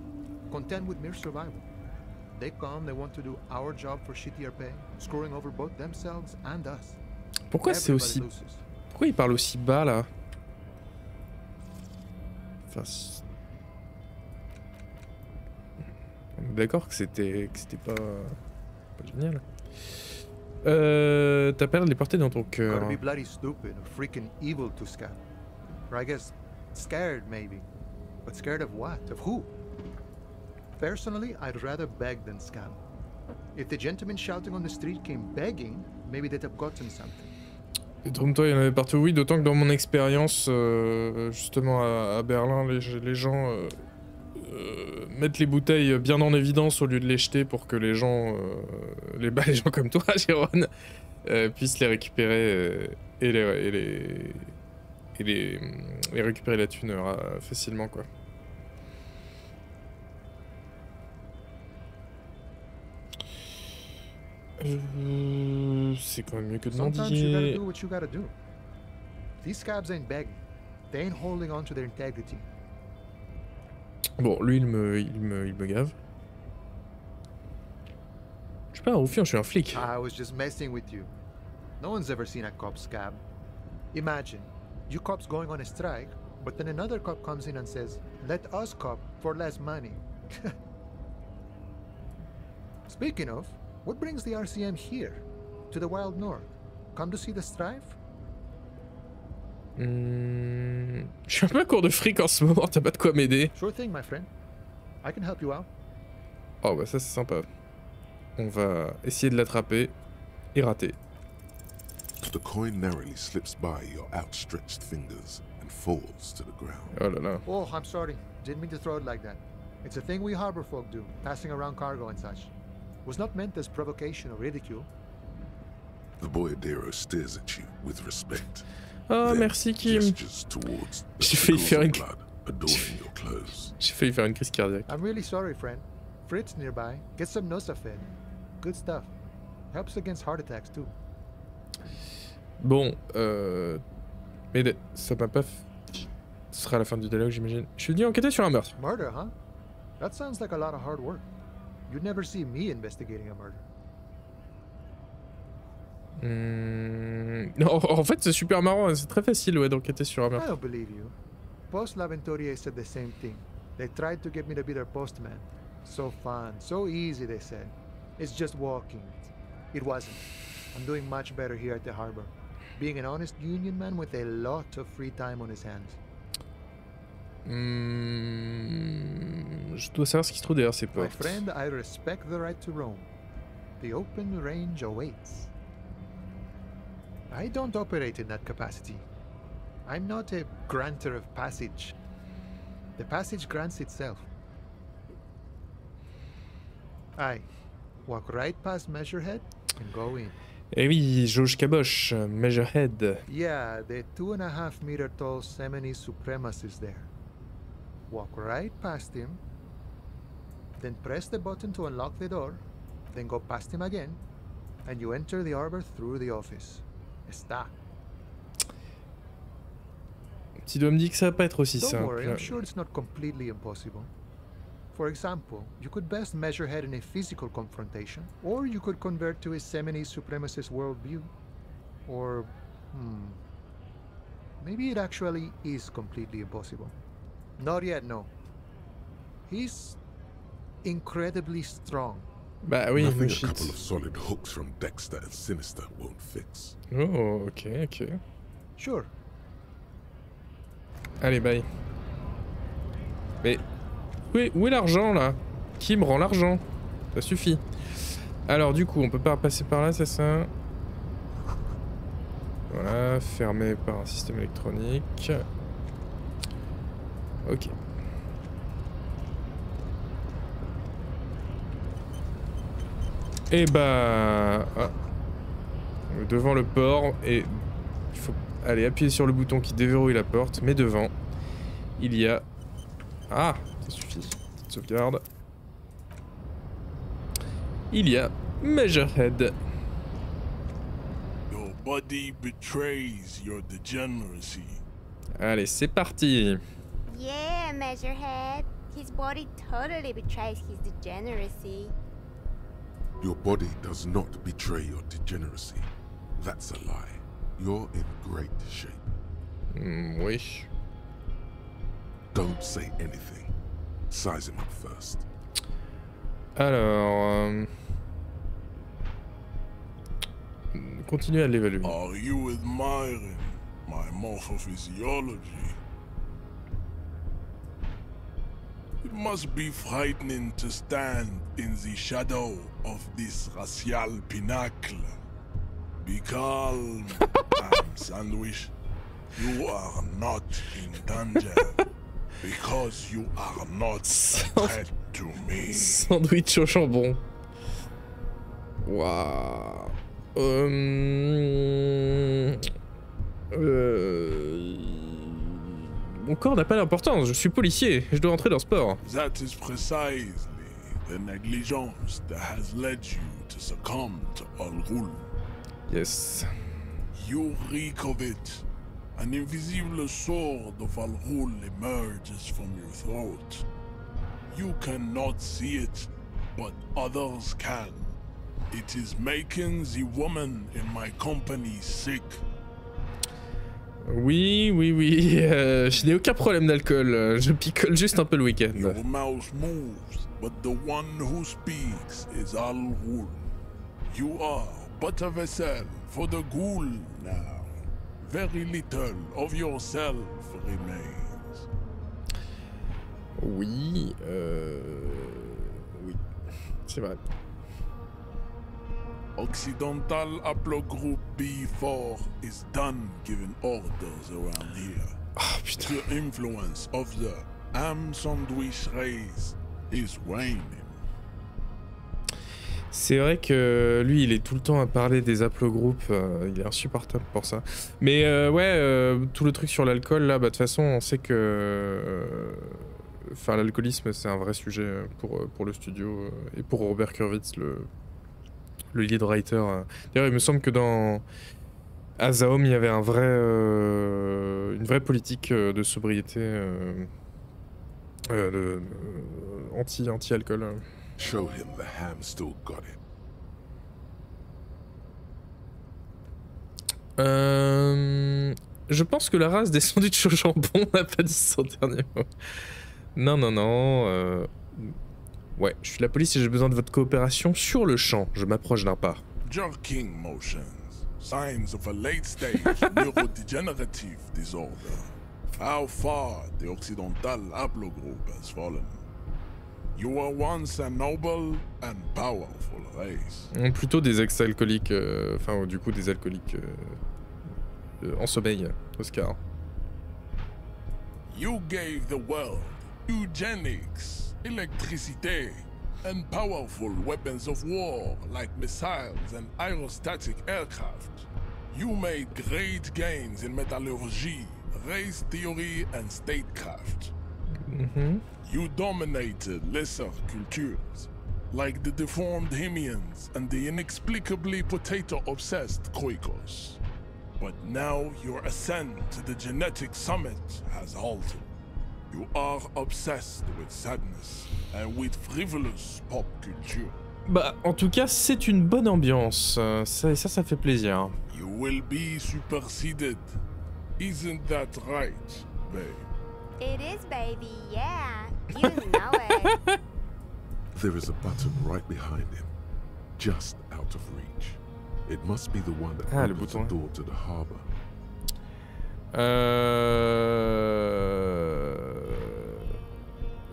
content with mere survival. They come, they want to do our job for shittier pay, screwing over both themselves and us. Pourquoi c'est aussi... Pourquoi il parle aussi bas, là? Enfin... D'accord que c'était que c'était pas... pas génial. Euh... Ta perle est portée dans ton cœur. Gotta be bloody stupid or freaking evil to Scab. Or I guess scared, maybe. But scared of what? Of who? Personally, I'd rather beg than scam. If the gentleman shouting on the street came begging, maybe they'd have gotten something. Et Trompe-toi, il y en avait partout. Oui, d'autant que dans mon expérience, euh, justement à, à Berlin, les, les gens euh, euh, mettent les bouteilles bien en évidence au lieu de les jeter pour que les gens, euh, les, bah, les gens comme toi, Jérôme, euh, puissent les récupérer et, les, et, les, et les, et récupérer la thune facilement, quoi. C'est quand même mieux que de mendier. These scabs ain't begging. They ain't holding on to their integrity. Bon, lui, il me, il me, il me gave. Je suis pas un je suis un flic. I was just messing with you. No one's ever seen a cop scab. Imagine, you cops going on a strike, but then another cop comes in and says, let us cop for less money. Speaking of, what brings the RCM here? To the wild north? Come to see the strife? Hmm, Je suis un peu à court de fric en ce moment, t'as pas de quoi m'aider. Sure thing, my friend. I can help you out. Oh bah ça c'est sympa. On va essayer de l'attraper et rater. The coin narrowly slips by your outstretched fingers and falls to the ground. Oh là là. Oh, I'm sorry. Didn't mean to throw it like that. It's a thing we harbor folk do, passing around cargo and such. Was not meant as provocation or ridicule. The boyadero stares at you with respect. Oh merci Kim. J'ai failli faire une-. J'ai failli faire une crise cardiaque. I'm really sorry, friend. Fritz nearby. Get some Nosafed. Good stuff. Helps against heart attacks too. Bon, euh... Mais ça m'a pas... f- Ce sera la fin du dialogue j'imagine. Je suis venu enquêter sur un meurtre. Murder, huh? That sounds like a lot of hard work. You'd never see me investigating a murder. Hmm, Non, en fait c'est super marrant, c'est très facile ouais, d'enquêter sur un I don't believe you. Post Laventorier said the same thing. They tried to get me to be their postman. So fun, so easy, they said. It's just walking. It wasn't. I'm doing much better here at the harbor. Being an honest union man with a lot of free time on his hands. Hmm, Je dois savoir ce qui se trouve derrière ces My portes. friend, I respect the right to roam. The open range awaits. I don't operate in that capacity. I'm not a granter of passage. The passage grants itself. I walk right past Measurehead and go in. Eh oui, jauge caboche, Measurehead. Yeah, the two and a half meter tall Semini supremacist there. Walk right past him, then press the button to unlock the door, then go past him again, and you enter the arbor through the office. Está. petit doigt me dit que ça va pas être aussi Don't worry, I'm sure it's not completely impossible. For example, you could best measure head in a physical confrontation, or you could convert to a Semini supremacist worldview. Or, hmm, maybe it actually is completely impossible. Not yet, no. He's incredibly strong. Bah oui, Nothing no a couple of solid hooks from Dexter and Sinister won't fix. Oh, ok, ok. Sure, Allez, bye. Mais où est, où est l'argent là? Qui me rend l'argent? Ça suffit. Alors du coup, on peut pas passer par là, c'est ça? Voilà, fermé par un système électronique. Ok. Et bah... ah. Devant le port, et il faut aller appuyer sur le bouton qui déverrouille la porte, mais devant, il y a... Ah, ça suffit. Petite sauvegarde. Il y a Measurehead. Your body betrays your degeneracy. Allez, c'est parti. Yeah, Measurehead. His body totally betrays his degeneracy. Your body does not betray your degeneracy. That's a lie. You're in great shape. Hmm, oui. Don't say anything. Size him up first. Alors... euh, Continuez à l'évaluer. Are you admiring my morphophysiology? It must be frightening to stand in the shadow of this racial pinnacle. Be calm, Ham Sandwich. You are not in danger because you are not a threat to me. Sandwich au jambon. Waouh. Euh... Euh... Mon corps n'a pas d'importance, je suis policier, je dois entrer dans ce sport. That is precisely the negligence that has led you to succumb to Al. Yes. You reek of it. An invisible sword of Al emerges from your throat. You cannot see it, but others can. It is making the woman in my company sick. Oui, oui, oui, euh, je n'ai aucun problème d'alcool, je picole juste un peu le week-end. Your mouth moves, but the one who speaks is Al Ghul. You are but a vessel for the Ghul now. Very little of yourself remains. Oui, euh... Oui, c'est vrai. Occidental Haplogroup B4 is done giving orders around here. Putain. The influence of the Am Sandwich race is waning. C'est vrai que lui, il est tout le temps à parler des haplogroupes, euh, il est insupportable pour ça. Mais euh, ouais, euh, tout le truc sur l'alcool, là, bah, de toute façon, on sait que... euh, Enfin, l'alcoolisme, c'est un vrai sujet pour, euh, pour le studio euh, et pour Robert Kurwitz, le, le lead writer. D'ailleurs, il me semble que dans Azaom, il y avait un vrai, euh, une vraie politique euh, de sobriété euh, euh, de- de- anti, anti-alcool. euh. Show him the ham still got it. Euh, je pense que la race des sandwichs au jambon n'a pas dit son dernier mot. Non, non, non. euh, Ouais, je suis la police et j'ai besoin de votre coopération sur le champ. Je m'approche d'un pas. Jerking motions, signs of a late stage neurodegenerative disorder. How far the Occidental Haplogroup has fallen. You were once a noble and powerful race. Plutôt des ex-alcooliques, euh, enfin du coup des alcooliques euh, euh, en sommeil, Oscar. You gave the world eugenics, electricity, and powerful weapons of war like missiles and aerostatic aircraft. You made great gains in metallurgy, race theory, and statecraft. Mhm. You dominated lesser cultures, like the deformed Hemians and the inexplicably potato obsessed Khoikos. But now your ascent to the genetic summit has halted. You are obsessed with sadness and with frivolous pop culture. Bah, en tout cas, c'est une bonne ambiance. Ça, ça, ça fait plaisir. You will be superseded. Isn't that right, babe? It is, baby, yeah. You know it. There is a button right behind him, just out of reach. It must be the one that Ah, le opens the door to the harbor. Euh...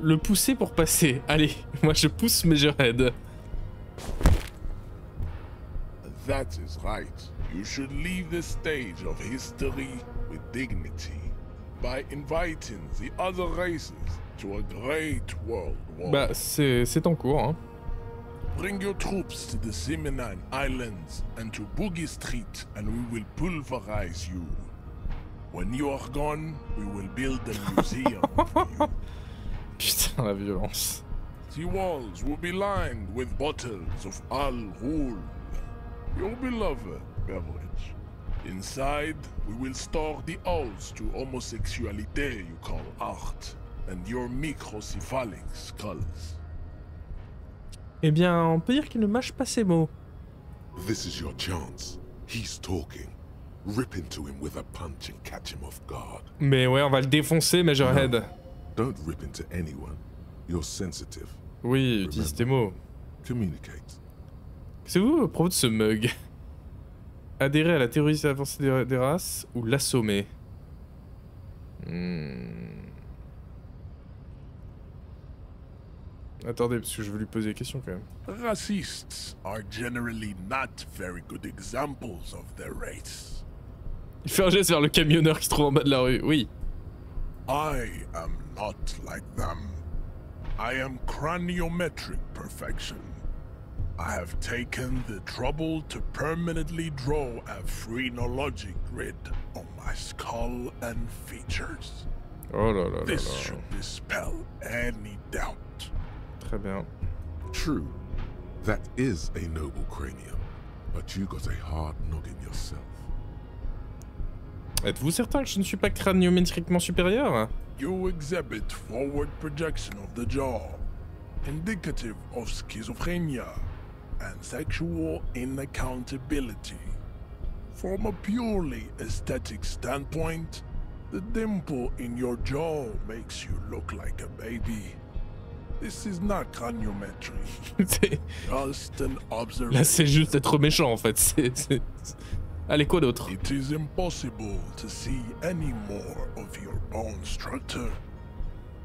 Le pousser pour passer. Allez, moi je pousse mais je raid. That is right. You should leave the stage of history with dignity by inviting the other races to a great world war. Bah, c'est en cours. Hein. Bring your troops to the Simenon Islands and to Boogie Street, and we will pulverize you. When you are gone, we will build a museum for you. Putain, la violence. The walls will be lined with bottles of Al Ghul, your beloved beverage. Inside, we will store the odes to homosexuality you call art, and your microcephalic skulls. Eh bien, on peut dire qu'il ne mâche pas ses mots. This is your chance. He's talking. Rip into him with a punch and catch him off guard. Mais ouais, on va le défoncer, Majorhead. Don't rip into anyone. You're sensitive. Oui, utilise tes mots. Communicate. C'est vous à propos de ce mug Adhérer à la théorie avancée des, des races ou l'assommer? Hmm. Attendez, parce que je veux lui poser des questions quand même. Racists are generally not very good examples of their race. Il fait un geste vers le camionneur qui se trouve en bas de la rue. Oui. I am not like them. I am craniometric perfection. I have taken the trouble to permanently draw a phrenologic grid on my skull and features. Oh là là là This là. should dispel any doubt. Très bien. True. That is a noble cranium. But you got a hard noggin yourself. Êtes-vous certain que je ne suis pas craniométriquement supérieur You exhibit forward projection of the jaw, indicative of schizophrenia and sexual inaccountability. From a purely aesthetic standpoint, the dimple in your jaw makes you look like a baby. This is not craniometry, just an observation. Là, c'est juste être méchant en fait. C'est. Allez, quoi d'autre It is impossible to see any more of your bone structure.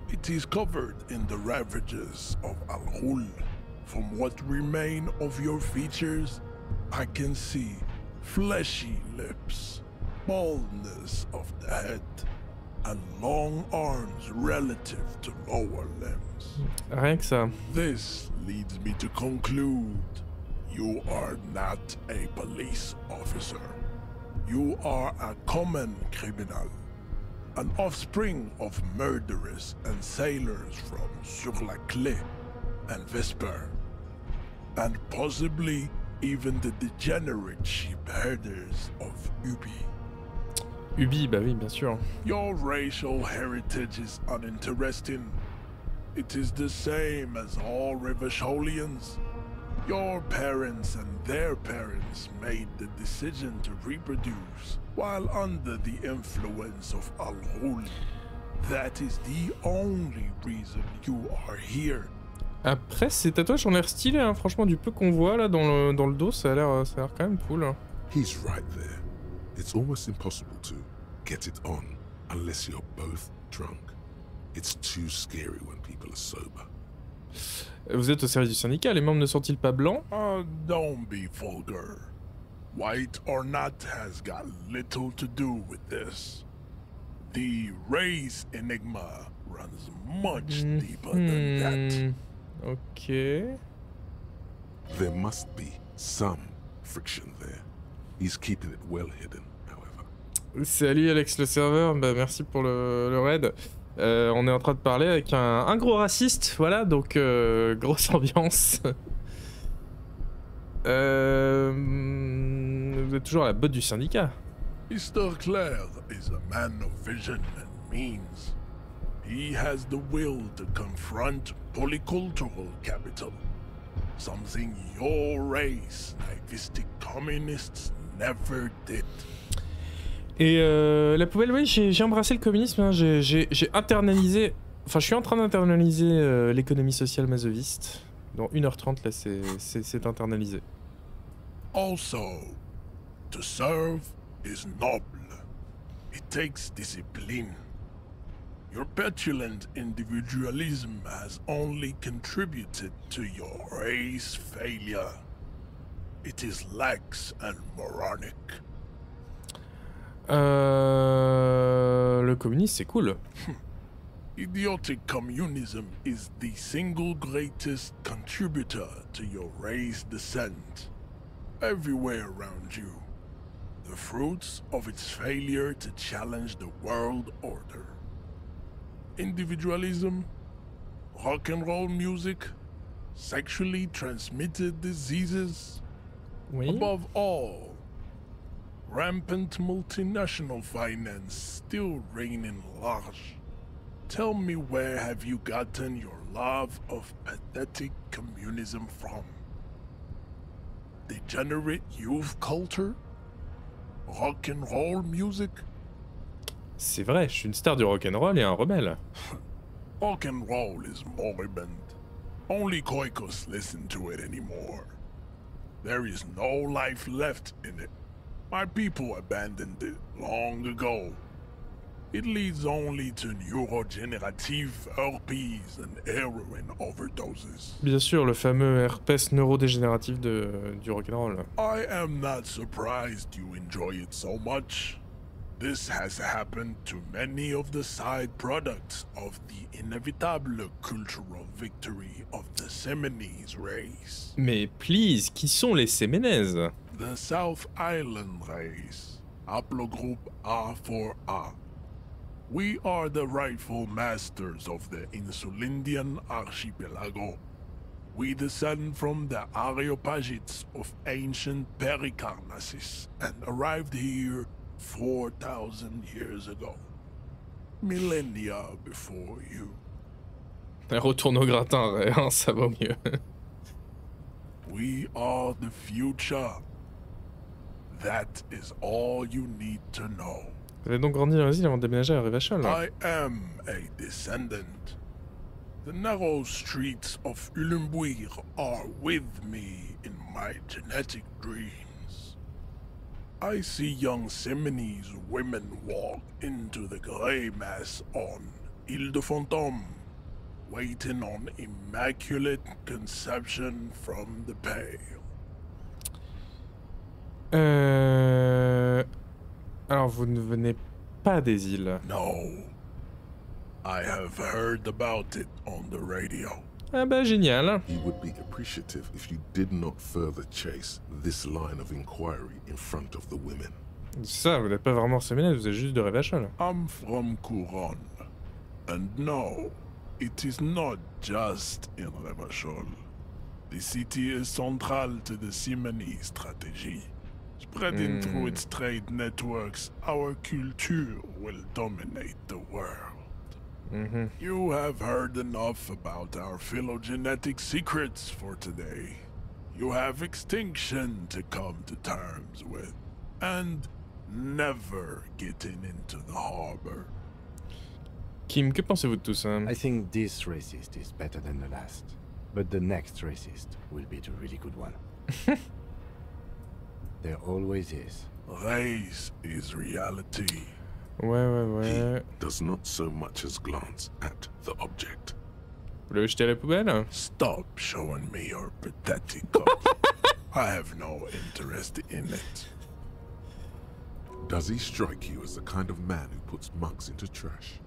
It is covered in the ravages of Al Ghul. From what remain of your features, I can see fleshy lips, baldness of the head, and long arms relative to lower limbs. Rien que ça. This leads me to conclude you are not a police officer. You are a common criminal, an offspring of murderers and sailors from Sur la Clé and Vesper, and possibly even the degenerate sheep herders of Ubi. Ubi, bah oui, bien sûr. Your racial heritage is uninteresting. It is the same as all Rivasholians. Your parents and their parents made the decision to reproduce while under the influence of Al Ghul. That is the only reason you are here. Après, ces tatouages ont l'air stylés, hein. franchement, du peu qu'on voit là dans le, dans le dos, ça a l'air euh, ça a l'air quand même cool. He's right there. It's almost impossible to get it on unless you're both drunk. It's too scary when people are sober. Vous êtes au service du syndicat, les membres ne sont-ils pas blancs? Uh, don't be vulgar. White or not has got little to do with this. The race enigma runs much deeper than that. Hmm, Ok. There must be some friction there. He's keeping it well hidden, however. Salut Alex le serveur, bah merci pour le, le raid. Euh, on est en train de parler avec un, un gros raciste, voilà, donc euh, grosse ambiance. Euh, vous êtes toujours à la botte du syndicat. Mr. Clare is a man of vision and means. He has the will to confront polycultural capital, something your race, naivistic communists, never did. Et euh, la poubelle, oui, j'ai embrassé le communisme, hein, j'ai internalisé, enfin je suis en train d'internaliser euh, l'économie sociale masoviste. Dans 1h30, là, c'est internalisé. Also, to serve is noble. It takes discipline. Your petulant individualism has only contributed to your race failure. It is lax and moronic. Euh, le communisme, c'est cool. Idiotic communism is the single greatest contributor to your race descent. Everywhere around you, the fruits of its failure to challenge the world order. Individualism, rock and roll music, sexually transmitted diseases, Oui. above all, rampant multinational finance still reigning large. Tell me where have you gotten your love of pathetic communism from? Degenerate youth culture? Rock and roll music? C'est vrai, je suis une star du rock'n'roll et un rebelle. Rock and roll is moribund. Only Koikos listen to it anymore. There is no life left in it. My people abandoned it long ago. It leads only to neurogenerative herpes and heroin overdoses. Bien sûr, le fameux herpès neurodégénératif de, du rock'n'roll. I am not surprised you enjoy it so much. This has happened to many of the side products of the inevitable cultural victory of the Semines race. Mais please, qui sont les Séménèses The South Island race, haplogroup A4A. We are the rightful masters of the Insulindian archipelago. We descend from the Areopagites of ancient Pericarnassus and arrived here 4,000 years ago. Millennia before you. Retourne au gratin, hein, ça vaut mieux. We are the future. That is all you need to know. Vous avez donc grandi dans les îles avant de déménager à Rivachol. I am a descendant. The narrow streets of Ulumbuir are with me in my genetic dreams. I see young Semines women walk into the grey mass on Ile de Fantôme, waiting on immaculate conception from the pale. Euh... Alors, vous ne venez pas des îles. No. I have heard about it on the radio. Ah bah génial. He would be appreciative if you did not further chase this line of inquiry in front of the women. Ça, vous n'êtes pas vraiment Séménèse, vous êtes juste de Rivachol. I'm from Couronne. And no, it is not just in Revachol. The city is central to the Simony strategy. Spreading through its trade networks, our culture will dominate the world. Mhm. You have heard enough about our phylogenetic secrets for today. You have extinction to come to terms with, and never getting into the harbor. Kim, que pensez-vous de tout ça I think this racist is better than the last. But the next racist will be the really good one. there always is. Race is reality. Ouais, ouais, ouais. Does not so much as glance at the object. Vous l'avez jeté à la poubelle? Stop showing me your pathetic cup. I have no interest in it. Does he strike you as the kind of man who puts mugs into trash?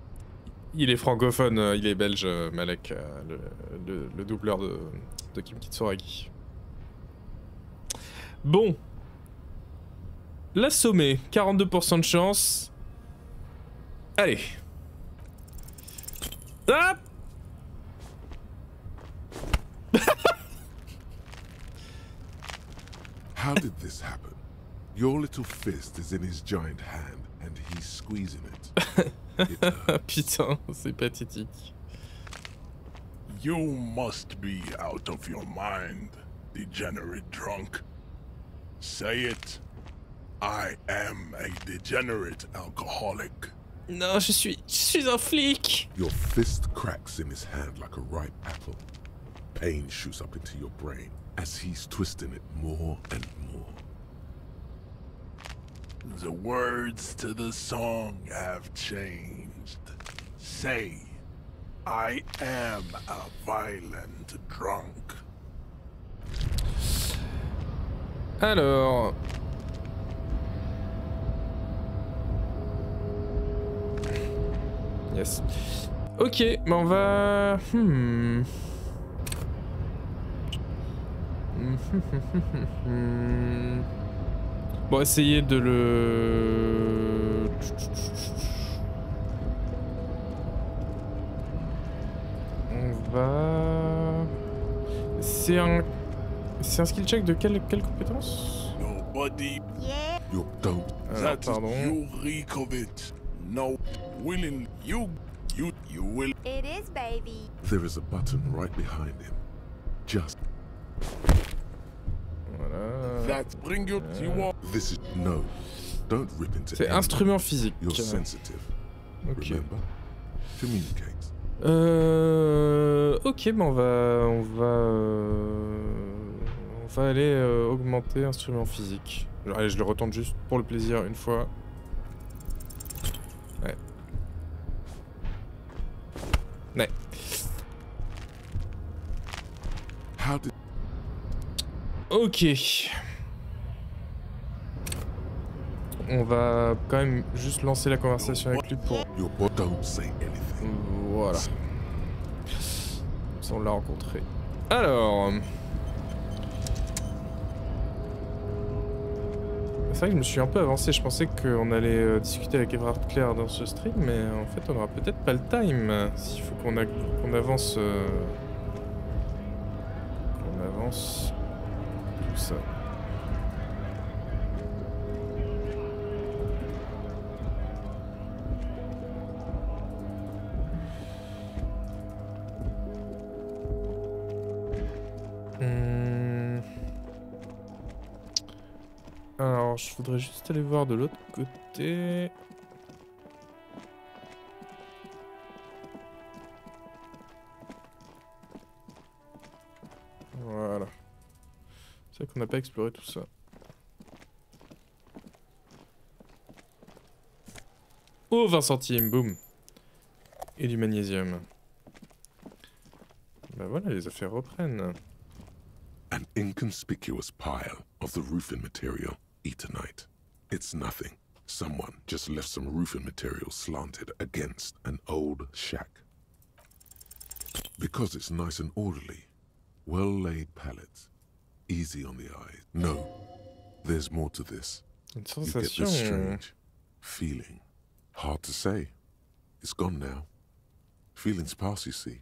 Il est francophone, euh, il est belge, euh, Malek, euh, le, le- le doubleur de, de Kim Kitsuragi. Bon. L'assommé, 42% de chance. Allez. Hop How did this happen? Your little fist is in his giant hand, and he's squeezing it. it. Putain, c'est pathétique. You must be out of your mind, degenerate drunk. Say it. I am a degenerate alcoholic. Non, je suis, je suis un flic. Your fist cracks in his hand like a ripe apple. Pain shoots up into your brain as he's twisting it more and more. The words to the song have changed. Say, I am a violent drunk. Alors. Yes. Ok, mais on va. Hmm. Bon, essayer de le. On va. C'est un. C'est un skill check de quelle, quelle compétence? Nobody Yeah. You don't. Alors, that pardon. No willing you you you will It is, baby. There is a button right behind him. Just Voilà. that bring you you want this is no. Don't rip into. C'est instrument physique. You're sensitive. Ok. Remember, communicate. Euh, ok, bah on va, on va, euh, on va aller euh, augmenter instrument physique. Alors, allez, je le retente juste pour le plaisir une fois. Ok. On va quand même juste lancer la conversation avec lui pour. Voilà. Ça, on l'a rencontré. Alors. C'est vrai que je me suis un peu avancé. Je pensais qu'on allait euh, discuter avec Everard Claire dans ce stream, mais en fait, on aura peut-être pas le time. S'il faut qu'on avance. euh, Qu'on avance. Tout ça. Je voudrais juste aller voir de l'autre côté. Voilà. C'est vrai qu'on n'a pas exploré tout ça. Oh, 20 centimes, boum. Et du magnésium. Bah voilà, les affaires reprennent. An inconspicuous pile of the roofing material, Eternite. It's nothing. Someone just left some roofing material slanted against an old shack. Because it's nice and orderly, well laid pallets, easy on the eye. No, there's more to this. You get this strange feeling. Hard to say. It's gone now. Feelings pass, you see.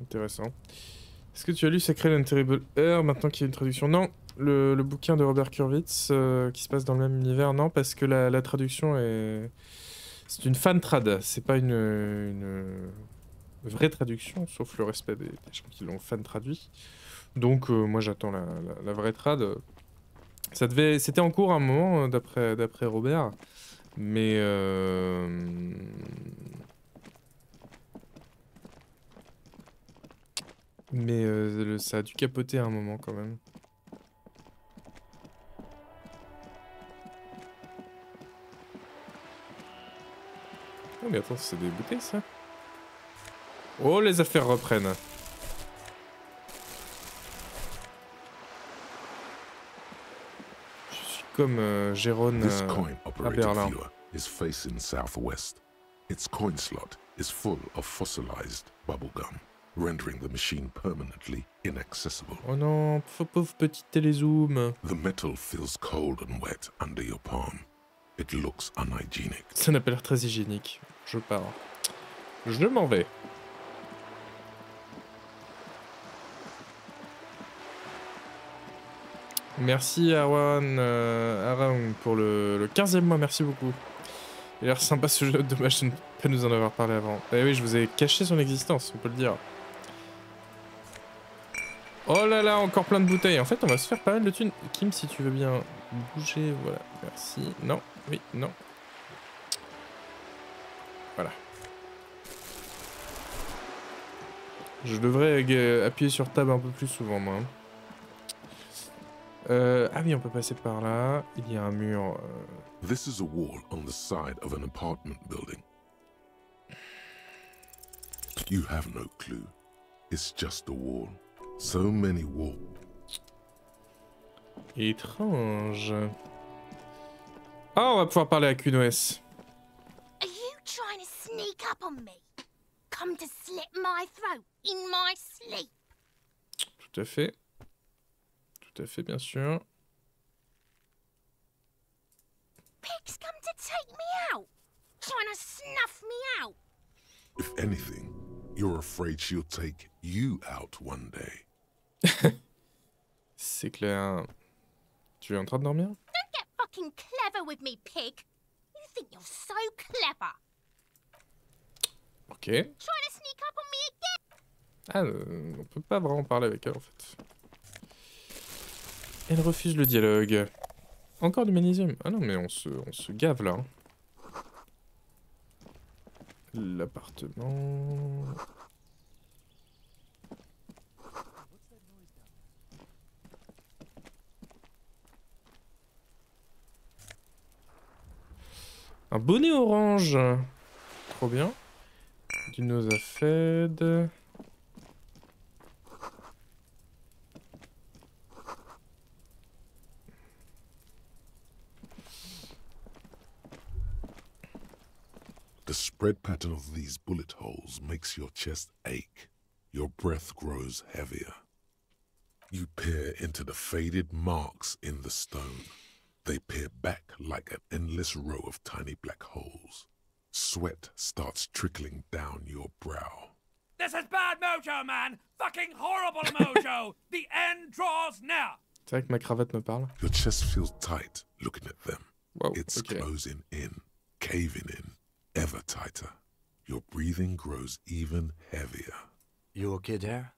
Intéressant. Est-ce que tu as lu Sacred and Terrible Air maintenant qu'il y a une traduction Non. Le, bouquin de Robert Kurwitz euh, qui se passe dans le même univers, non, parce que la, traduction est. C'est une fan trad, c'est pas une, vraie traduction, sauf le respect des, gens qui l'ont fan traduit. Donc euh, moi j'attends la, vraie trad. Ça devait, c'était en cours à un moment euh, d'après d'après Robert, mais euh, Mais ça a dû capoter à un moment quand même. Oh mais attends, c'est des bouteilles ça Oh les affaires reprennent. Je suis comme euh, Jérôme euh, coin à operated Berlin. viewer is facing southwest. Its coin slot is full of fossilized bubblegum, rendering the machine permanently inaccessible. Oh non, pauvre, pauvre petit télézoom. The metal feels cold and wet under your palm. It looks unhygienic. Ça n'a pas l'air très hygiénique. Je pars. Je m'en vais. Merci Arwan, euh, Aram pour le, le 15e mois, merci beaucoup. Il a l'air sympa ce jeu, dommage de ne pas nous en avoir parlé avant. Eh oui, je vous ai caché son existence, on peut le dire. Oh là là, encore plein de bouteilles. En fait, on va se faire pas mal de thunes. Kim, si tu veux bien bouger, voilà, merci. Non, oui, non. Voilà. Je devrais euh, appuyer sur tab un peu plus souvent, moi. hein. Euh, ah oui, on peut passer par là. Il y a un mur. euh, This is a wall on the side of an apartment building. You have no clue. It's just a wall. So many walls. Étrange. Ah, on va pouvoir parler à Kunoes. Are you trying to sneak up on me? Come to slit my throat in my sleep? Tout à fait. Tout à fait, bien sûr. Pigs come to take me out? Trying to snuff me out? If anything, you're afraid she'll take you out one day. C'est clair. Tu es en train de dormir Don't get fucking clever with me, pig. You think you're so clever. Ok. Trying to sneak up on me again? Ah, euh, on peut pas vraiment parler avec elle en fait. Elle refuse le dialogue. Encore du magnésium. Ah non, mais on se, on se gave là. hein. L'appartement. Un bonnet orange. Trop bien. Du. The spread pattern of these bullet holes makes your chest ache. Your breath grows heavier. You peer into the faded marks in the stone. They peer back like an endless row of tiny black holes. Sweat starts trickling down your brow. This is bad mojo, man! Fucking horrible mojo! the end draws near! C'est vrai que ma cravate me parle. Your chest feels tight looking at them. Wow, It's ok. closing in, caving in, ever tighter. Your breathing grows even heavier. You okay there?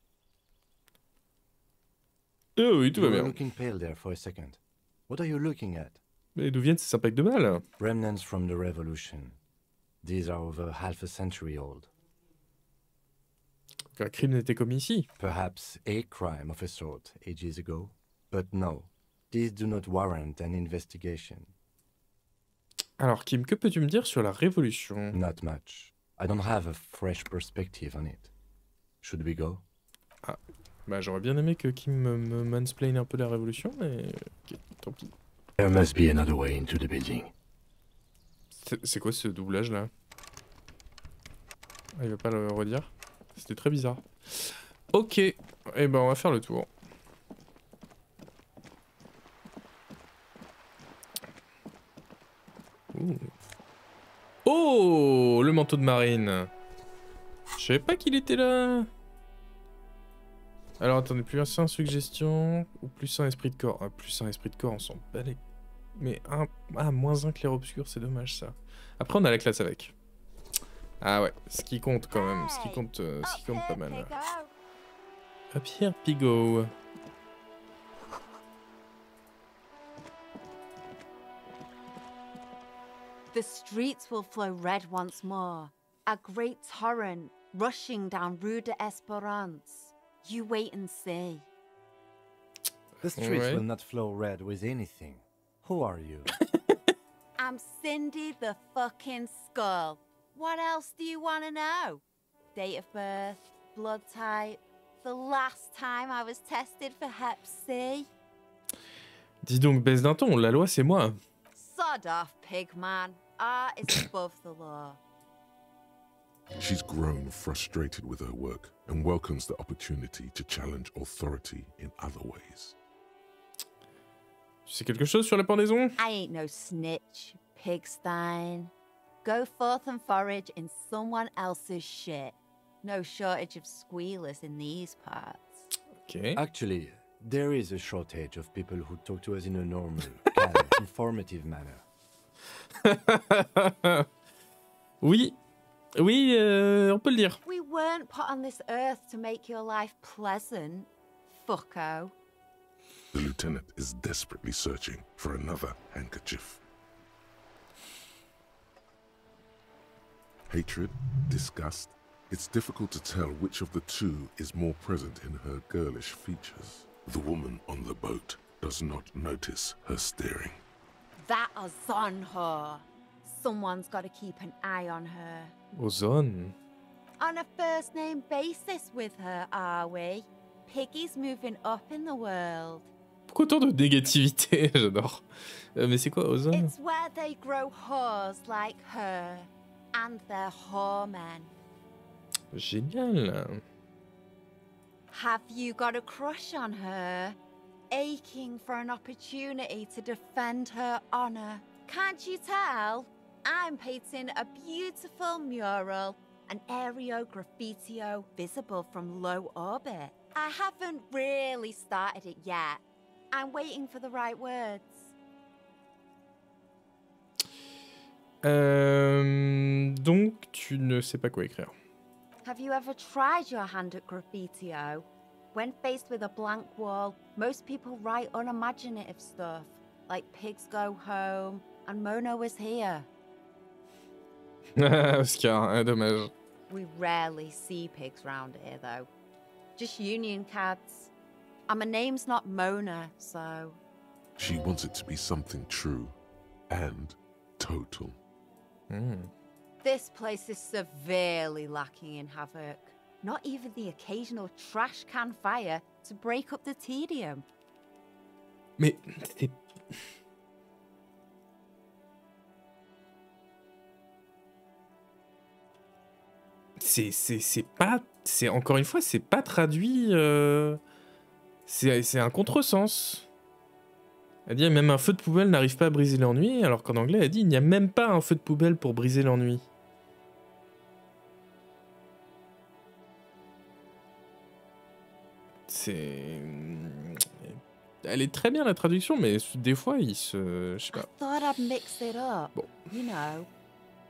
Oh oui, tout you va were bien. looking pale there for a second. What are you looking at? Mais d'où viennent ces impacts de balles Remnants from the revolution. These are over half a century old. Un crime n'était commis ici. Perhaps a crime of a sort ages ago. But no, these do not warrant an investigation. Alors, Kim, que peux-tu me dire sur la Révolution? Not much. I don't have a fresh perspective on it. Should we go? Bah, j'aurais bien aimé que Kim me, me mansplaine un peu la Révolution, mais... ok, tant pis. There must be another way into the building. C'est quoi ce doublage-là? Ah, Il va pas le redire? C'était très bizarre. Ok, eh ben on va faire le tour. Ouh. Oh Le manteau de marine Je savais pas qu'il était là Alors attendez, plus un suggestion ou plus un esprit de corps ah, Plus un esprit de corps, on s'en bat les mais un, ah, moins un clair obscur, c'est dommage ça. Après, on a la classe avec. Ah ouais, ce qui compte quand même, ce qui compte, euh, ce qui compte pas mal. À Pierre Pigot. The streets will flow red once more, a great torrent rushing down Rue de Esperance. You wait and see. The streets Alright. will not flow red with anything. Who are you? I'm Cindy the fucking Skull. What else do you want to know? Date of birth, blood type, the last time I was tested for Hep C. Dis donc, baisse d'un ton, la loi c'est moi. Sod off, pig man. Art is above the law. She's grown frustrated with her work and welcomes the opportunity to challenge authority in other ways. Tu sais quelque chose sur la pendaison I ain't no snitch, pigstein. Go forth and forage in someone else's shit. No shortage of squealers in these parts. Ok. Actually, There is a shortage of people who talk to us in a normal, calm, informative manner. oui, oui, euh, on peut le dire. We weren't put on this earth to make your life pleasant, fucko. The lieutenant is desperately searching for another handkerchief. Hatred, disgust, it's difficult to tell which of the two is more present in her girlish features. The woman on the boat does not notice her staring. That is on her. Someone's got to keep an eye on her. Ozone. On a first name basis with her, are we? Piggy's moving up in the world. Pourquoi autant de négativité J'adore. Euh, mais c'est quoi Ozone It's where they grow whores like her and their whoremen. Génial. Have you got a crush on her? Aching for an opportunity to defend her honor. Can't you tell? I'm painting a beautiful mural, an aereo graffitio visible from low orbit. I haven't really started it yet. I'm waiting for the right words. Euh, donc, tu ne sais pas quoi écrire. Have you ever tried your hand at graffitio? When faced with a blank wall, most people write unimaginative stuff, like pigs go home and Mono is here. Oscar, hein, dommage. We rarely see pigs round here, though. Just union cats. And my name's not Mona, so. She wants it to be something true and total. Hmm. This place is severely lacking in havoc. Not even the occasional trash can fire to break up the tedium. Mais c'est... C'est, c'est, c'est pas... C'est, encore une fois, c'est pas traduit... euh, C'est, c'est un contresens. Elle dit même un feu de poubelle n'arrive pas à briser l'ennui, alors qu'en anglais, elle dit il n'y a même pas un feu de poubelle pour briser l'ennui. C'est... Elle est très bien la traduction, mais des fois, il se... Je sais pas. Thought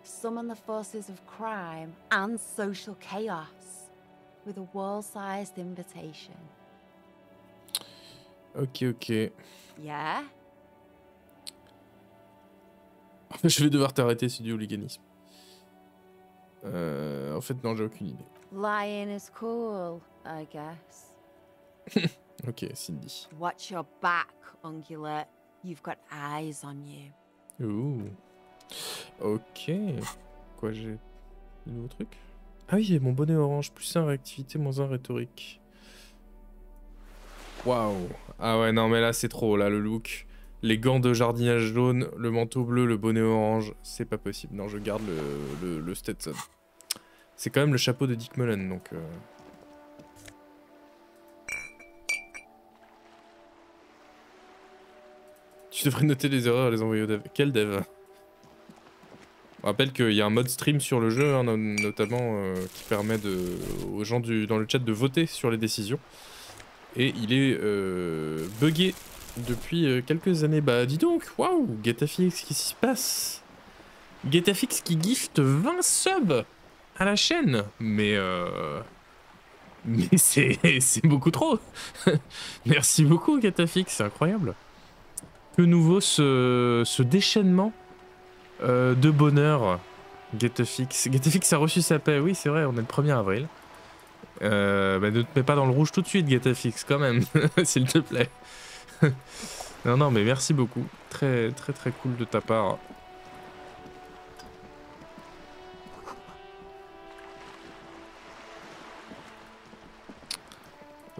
summon the forces of crime and social chaos with a wall-sized invitation. Ok, ok. Yeah? Je vais devoir t'arrêter si du hooliganisme. Euh, en fait, non, j'ai aucune idée. Lying is cool, I guess. Ok, Cindy. Watch your back, ungulate. You've got eyes on you. Ouh. Ok. Quoi, j'ai des nouveaux trucs? Ah oui, il y a mon bonnet orange, plus 1 réactivité, moins 1 rhétorique. Waouh. Ah ouais, non, mais là, c'est trop, là, le look. Les gants de jardinage jaune, le manteau bleu, le bonnet orange, c'est pas possible. Non, je garde le, le, le Stetson. C'est quand même le chapeau de Dick Mullen, donc... euh, Tu devrais noter les erreurs et les envoyer au dev. Quel dev? On rappelle qu'il y a un mode stream sur le jeu, hein, no- notamment euh, qui permet aux gens dans le chat de voter sur les décisions. Et il est euh, buggé depuis euh, quelques années. Bah dis donc, waouh, Getafix, qu'est-ce qui se passe? Getafix qui gift 20 subs à la chaîne. Mais euh... Mais c'est c'est beaucoup trop. Merci beaucoup Getafix, c'est incroyable. Que nouveau ce, ce déchaînement? Euh, de bonheur Getafix. Getafix a reçu sa paix, oui c'est vrai, on est le 1er avril. Euh, bah, ne te mets pas dans le rouge tout de suite Getafix quand même, s'il te plaît. non non mais merci beaucoup, très très très cool de ta part.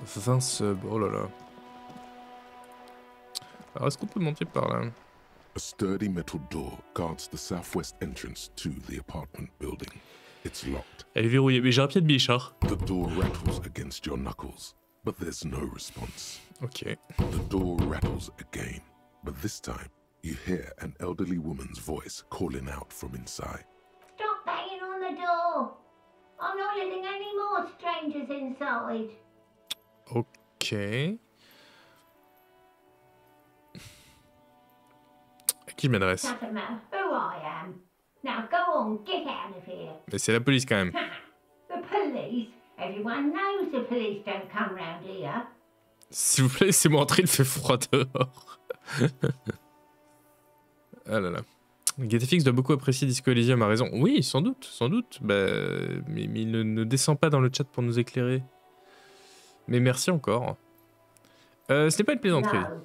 « 20 subs, oh là là. Alors, est-ce qu'on peut monter par là? A sturdy metal door guards the southwest entrance to the apartment building. It's locked. Elle est verrouillée, mais j'ai un pied de biche, hein. The door rattles against your knuckles, but there's no response. Ok. The door rattles again, but this time you hear an elderly woman's voice calling out from inside. Stop banging on the door. I'm not letting any more strangers inside. Ok. Of here. Mais c'est la police quand même. S'il vous plaît, laissez-moi entrer, il fait froid dehors. ah là là. GTFX doit beaucoup apprécier Disco Elysium, a raison. Oui, sans doute, sans doute. Bah, mais, mais il ne, ne descend pas dans le chat pour nous éclairer. Mais merci encore. Euh, ce n'est pas une plaisanterie. No.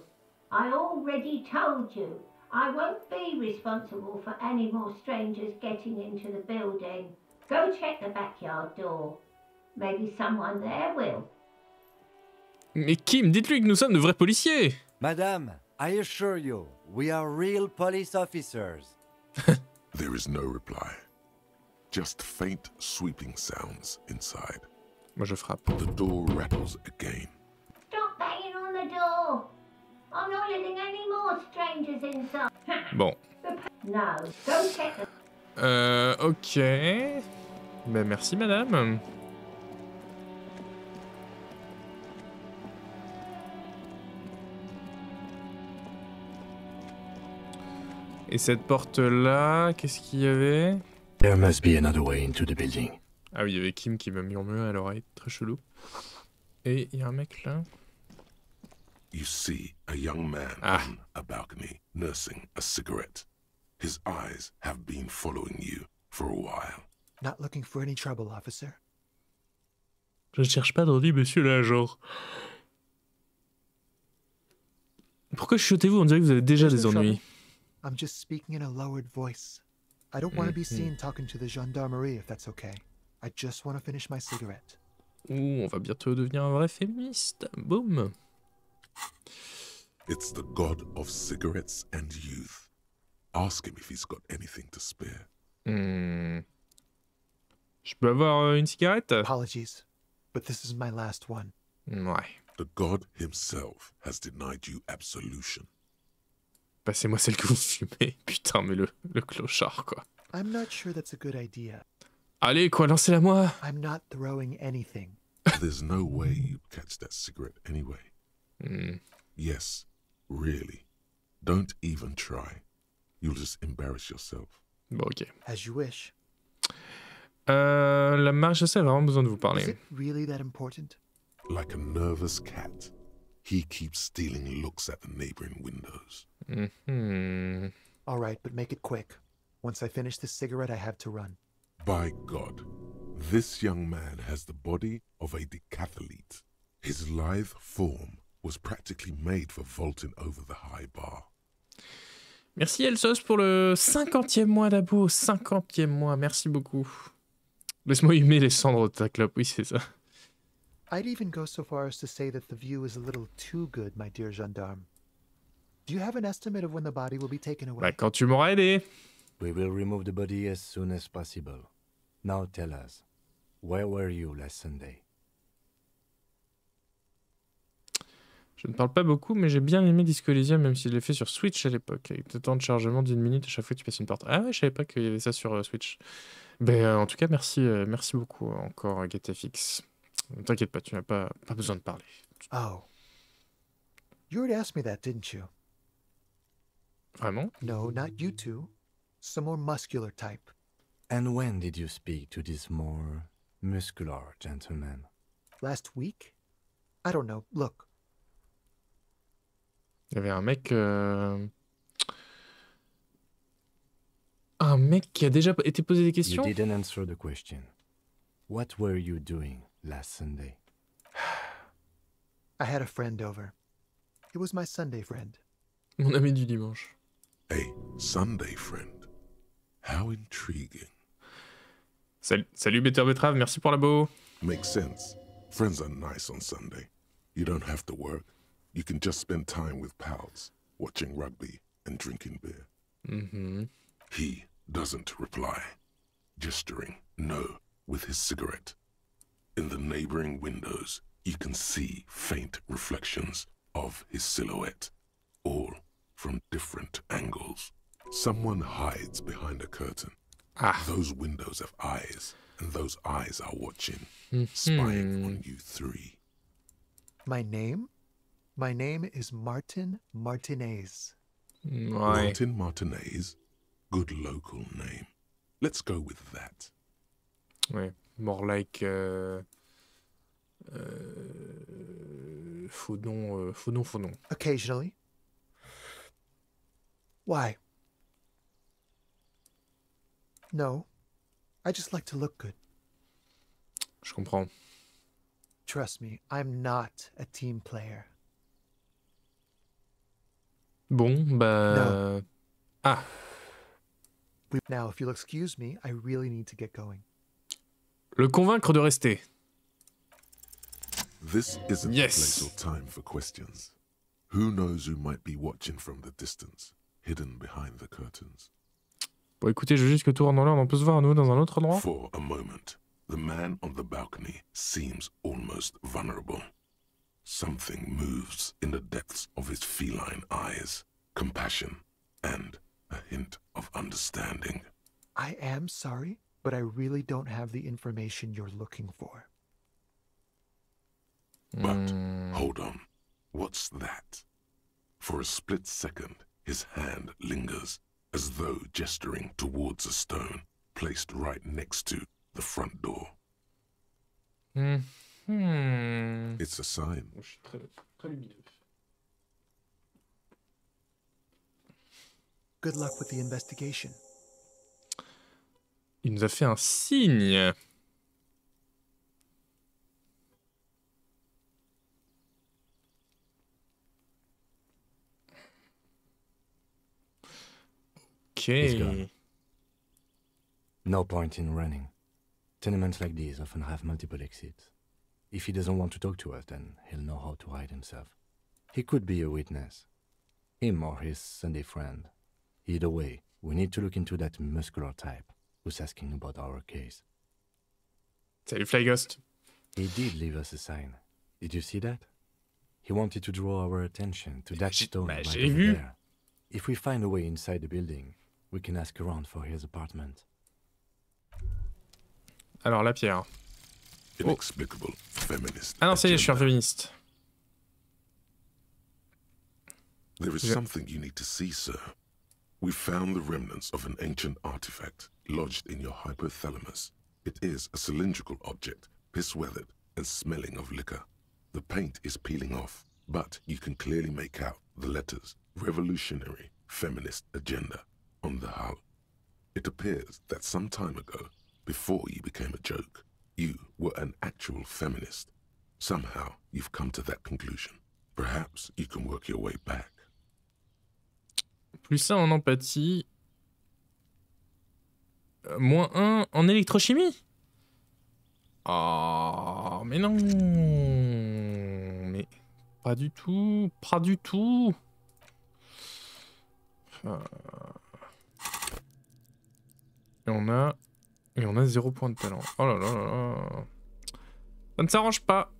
I already told you. I won't be responsible for any more strangers getting into the building. Go check the backyard door. Maybe someone there will. Mais Kim, dites-lui que nous sommes de vrais policiers Madame, I assure you, we are real police officers. There is no reply. Just faint sweeping sounds inside. Moi je frappe. The door rattles again. I'm not letting any more strangers inside. Bon. No, go check Euh, ok. Ben merci madame. Et cette porte-là, qu'est-ce qu'il y avait? There must be another way into the building. Ah oui, il y avait Kim qui m'a murmuré à l'oreille, très chelou. Et il y a un mec là. You see a young man Ah. on a balcony nursing a cigarette. His eyes have been following you for a while. Not looking for any trouble, officer. Je ne cherche pas d'ordi, monsieur l'agent. Pourquoi chuchotez-vous On dirait que vous avez déjà There's des no ennuis. trouble. I'm just speaking in a lowered voice. I don't want to be Mhm. seen talking to the gendarmerie if that's okay. I just want to finish my cigarette. Ouh, on va bientôt devenir un vrai féministe. Boum. It's the god of cigarettes and youth. Ask him if he's got anything to spare. Hmm. Je peux avoir une cigarette Apologies, but this is my last one. Ouais. The god himself has denied you absolution. Passez-moi celle que vous fumez. Putain, mais le, le clochard, quoi. I'm not sure that's a good idea. Allez, quoi, lancez-la moi I'm not throwing anything. There's no way you'd catch that cigarette anyway. Hmm. Yes, really. Don't even try. You'll just embarrass yourself. Bon, ok. As you wish. Euh, la maréchaussée a vraiment besoin de vous Is it really that important? Like a nervous cat, he keeps stealing looks at the neighboring windows. Mhm. All right, but make it quick. Once I finish this cigarette, I have to run. By God, this young man has the body of a decathlete. His lithe form was practically made for vaulting over the high bar. Merci Elsos pour le 50e mois d'abo. 50e mois, merci beaucoup. Laisse-moi humer les cendres de ta clope, oui, c'est ça. I'd even go so far as to say that the view is a little too good, my dear gendarme. Do you have an estimate of when the body will be taken away? Bah, quand tu m'auras aidé. We will remove the body as soon as possible. Now tell us, where were you last Sunday? Je ne parle pas beaucoup, mais j'ai bien aimé Disco Elysium, même si je l'ai fait sur Switch à l'époque, avec le temps de chargement d'une minute à chaque fois que tu passes une porte. Ah ouais, je savais pas qu'il y avait ça sur euh, Switch. Ben, euh, en tout cas, merci, euh, merci beaucoup encore, GTFX. Ne T'inquiète pas, tu n'as pas, pas besoin de parler. Oh. You already asked me that, didn't you? Vraiment? No, not you two. Some more muscular type. And when did you speak to this more muscular gentleman? Last week? I don't know. Look, Il y avait un mec. euh, Un mec qui a déjà été posé des You questions didn't answer the question. What were you doing last Sunday? I had a friend over. It was my Sunday friend. Mon ami du dimanche. A Sunday friend. How intriguing. Salut, salut Better Betrave, merci pour la beau. Makes sense. Friends are nice on Sunday. You don't have to work. You can just spend time with pals, watching rugby and drinking beer. Mhm. He doesn't reply, gesturing no with his cigarette. In the neighboring windows, you can see faint reflections of his silhouette, all from different angles. Someone hides behind a curtain. Ah. Those windows have eyes, and those eyes are watching, Mhm. spying on you three. My name? My name is Martin Martinez. Ouais. Martin Martinez. Good local name. Let's go with that. Ouais. More like. Euh... Euh... Faux nom, euh, faux nom, faux nom. Occasionally. Why? No. I just like to look good. Je comprends. Trust me, I'm not a team player. Bon, bah. Ah, Now, if you'll excuse me, I really need to get going. le convaincre de rester. This isn't Yes. the place or time for questions. Who knows who might be watching from the distance, hidden behind the curtains? Bon, écoutez, je veux juste que tout rentre dans l'ordre. On peut se voir à nous dans un autre endroit? For a moment, the man on the balcony seems almost vulnerable. Something moves in the depths of his feline eyes compassion and a hint of understanding. I am sorry, but I really don't have the information you're looking for. But hold on. What's that? For a split second, his hand lingers, as though gesturing towards a stone placed right next to the front door. Hmm. Hmm. It's a sign. Je suis très, très lumineux. Good luck with the investigation. Il nous a fait un signe. Ok. No point in running. Tenements like these often have multiple exits. If he doesn't want to talk to us, then he'll know how to hide himself. He could be a witness. Him or his Sunday friend. Either way, we need to look into that muscular type who's asking about our case. Salut Fly Ghost. He did leave us a sign. Did you see that? He wanted to draw our attention to that J'ai- stone bah, right j'ai over vu. there. If we find a way inside the building, we can ask around for his apartment. Alors, la pierre. Inexplicable feminist. Ah non, ça y est, je suis un féministe. There is something you need to see, sir. We found the remnants of an ancient artifact lodged in your hypothalamus. It is a cylindrical object, piss weathered and smelling of liquor. The paint is peeling off, but you can clearly make out the letters Revolutionary Feminist Agenda on the hull. It appears that some time ago, before you became a joke, you were an actual feminist. Somehow you've come to that conclusion. Perhaps you can work your way back. Plus 1 en empathie. Euh, moins 1 en électrochimie? Oh, mais non. Mais pas du tout. Pas du tout. Et on a. Et on a 0 point de talent. Oh là là là là. Ça ne s'arrange pas.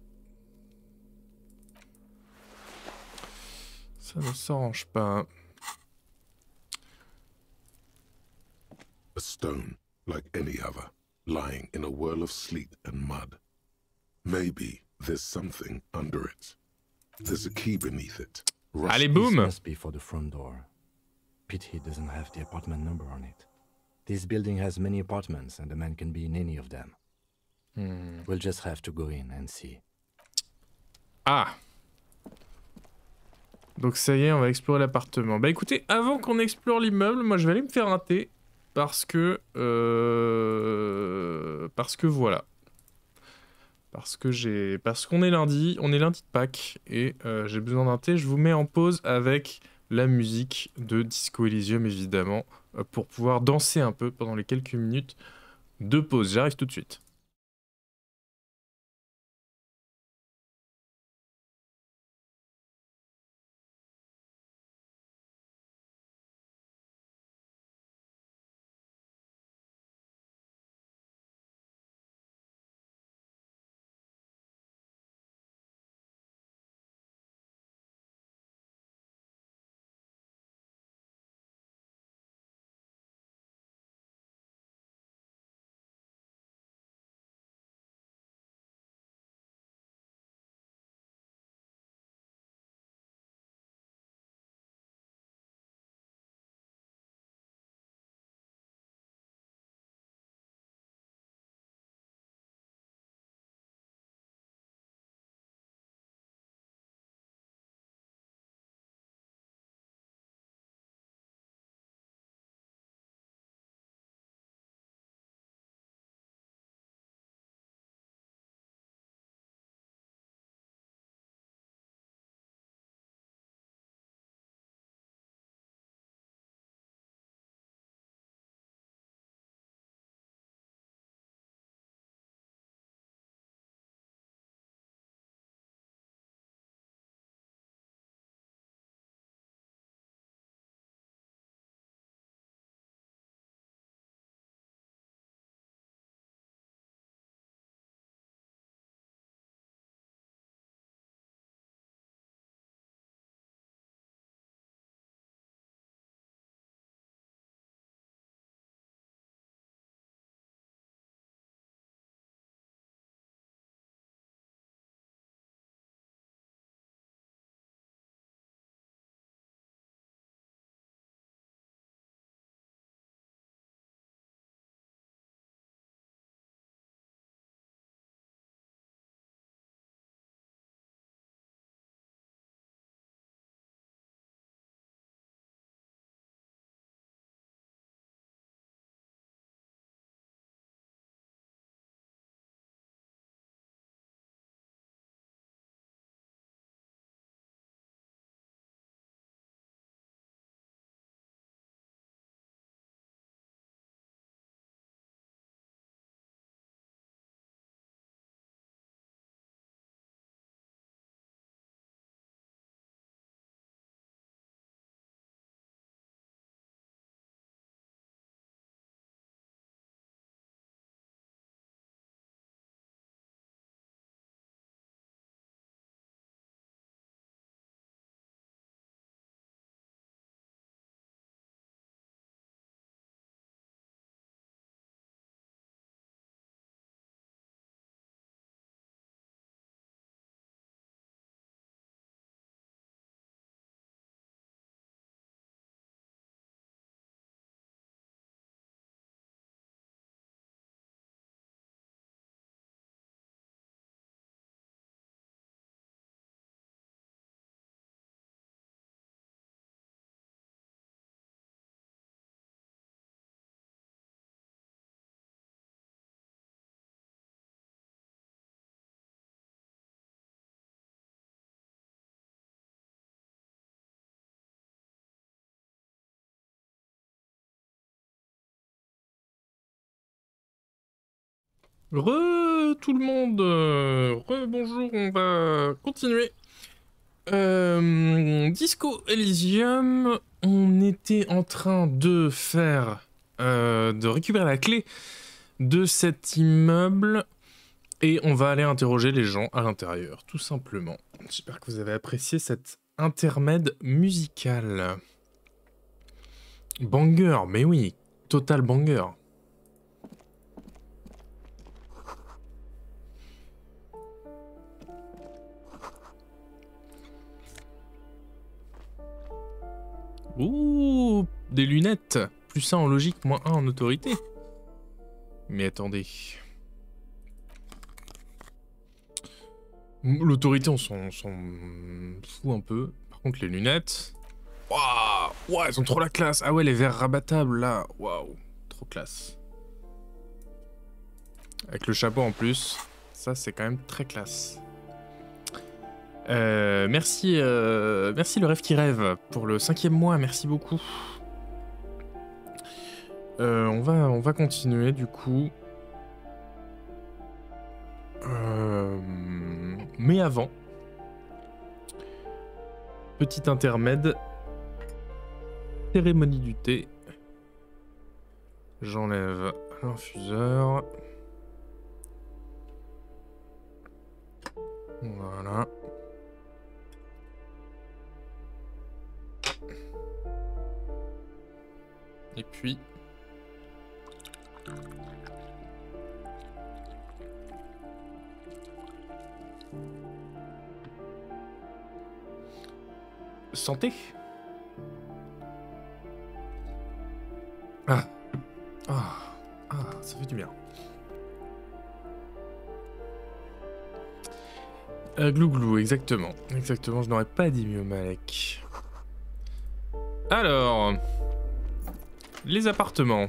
Ça ne s'arrange pas. A stone, like any other, lying in a whirl of sleet and mud. Maybe there's something under it. There's a key beneath it. Rust- Allez, boum must be for the front door. Pity it doesn't have the apartment number on it. This building has many apartments, and the man can be in any of them. Hmm. We'll just have to go in and see. Ah Donc ça y est, on va explorer l'appartement. Bah écoutez, avant qu'on explore l'immeuble, moi je vais aller me faire un thé. Parce que... euh, Parce que voilà. Parce que j'ai... Parce qu'on est lundi, on est lundi de Pâques, et euh, j'ai besoin d'un thé. Je vous mets en pause avec la musique de Disco Elysium, évidemment, euh, pour pouvoir danser un peu pendant les quelques minutes de pause. J'arrive tout de suite. Re tout le monde, euh, re bonjour, on va continuer. Euh, Disco Elysium, on était en train de faire, euh, de récupérer la clé de cet immeuble et on va aller interroger les gens à l'intérieur, tout simplement. J'espère que vous avez apprécié cet intermède musical. Banger, mais oui, total banger. Ouh, des lunettes. Plus 1 en logique, moins 1 en autorité. Mais attendez. L'autorité, on s'en fout un peu. Par contre, les lunettes... Waouh Waouh, elles ont trop la classe Ah ouais, les verres rabattables, là. Waouh, trop classe. Avec le chapeau en plus. Ça, c'est quand même très classe. Euh, merci, euh, merci le rêve qui rêve pour le cinquième mois, merci beaucoup. Euh, on, va, on va continuer du coup. Mais avant, petit intermède, cérémonie du thé. J'enlève l'infuseur. Voilà. Et puis... Santé Ah. Ah. Ah, ça fait du bien. Euh, glouglou, exactement. Exactement, je n'aurais pas dit mieux, Malek. Alors... Les appartements.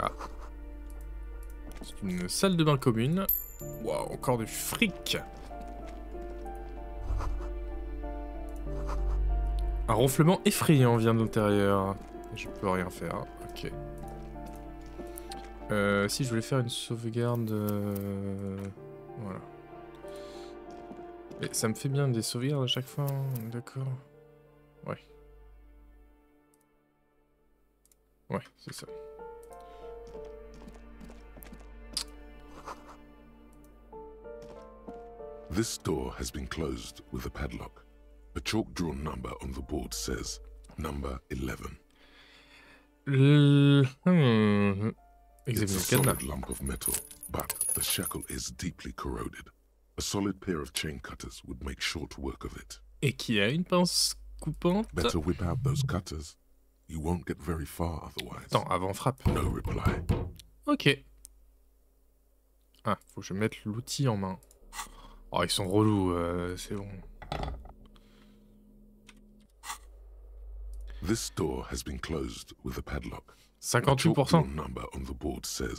Ah. C'est une salle de bain commune. Waouh, encore du fric. Un ronflement effrayant vient de l'intérieur. Je peux rien faire. Ok. Euh, si je voulais faire une sauvegarde... euh, Voilà. Mais ça me fait bien des sauvegardes à chaque fois, hein, d'accord Ouais. Ouais, c'est ça. This door has been closed with a padlock. A chalk drawn number on the board says number 11. L- hmm. It's a solid lump of metal, but the shackle is deeply corroded. A solid pair of chain cutters would make short work of it. Et qui a une pince coupante Better whip out those cutters. You won't get very far otherwise. Attends, avant frappe. No reply. Ok. Ah, faut que je mette l'outil en main. Oh, ils sont relous, euh, c'est bon. This door has been closed with a padlock. A chalk 58%. number on the board says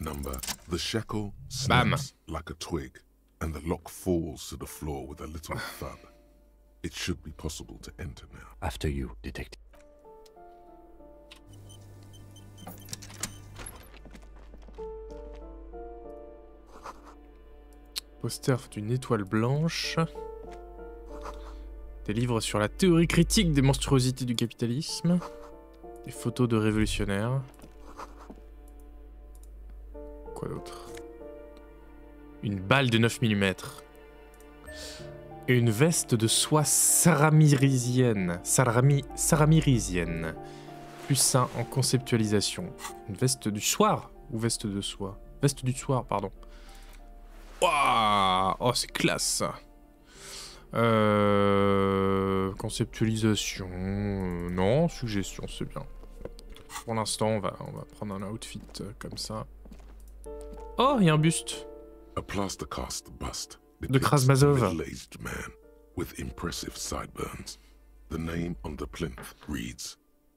number. The shackle Bam. snaps like a twig, and the lock falls to the floor with a little thud. It should be possible to enter now. After you, detective. Poster d'une étoile blanche. Des livres sur la théorie critique des monstruosités du capitalisme. Des photos de révolutionnaires. Quoi d'autre? Une balle de 9 mm. Et une veste de soie saramirisienne. Sarami, saramirisienne. Plus un en conceptualisation. Une veste du soir ou veste de soie? Veste du soir, pardon. Oh, c'est classe ça. Euh, conceptualisation, euh, non, suggestion, c'est bien. Pour l'instant, on va, on va prendre un outfit euh, comme ça. Oh, il y a un buste. A plaster cast bust De Krasmazov. middle-aged man with impressive sideburns. The name on the plinth reads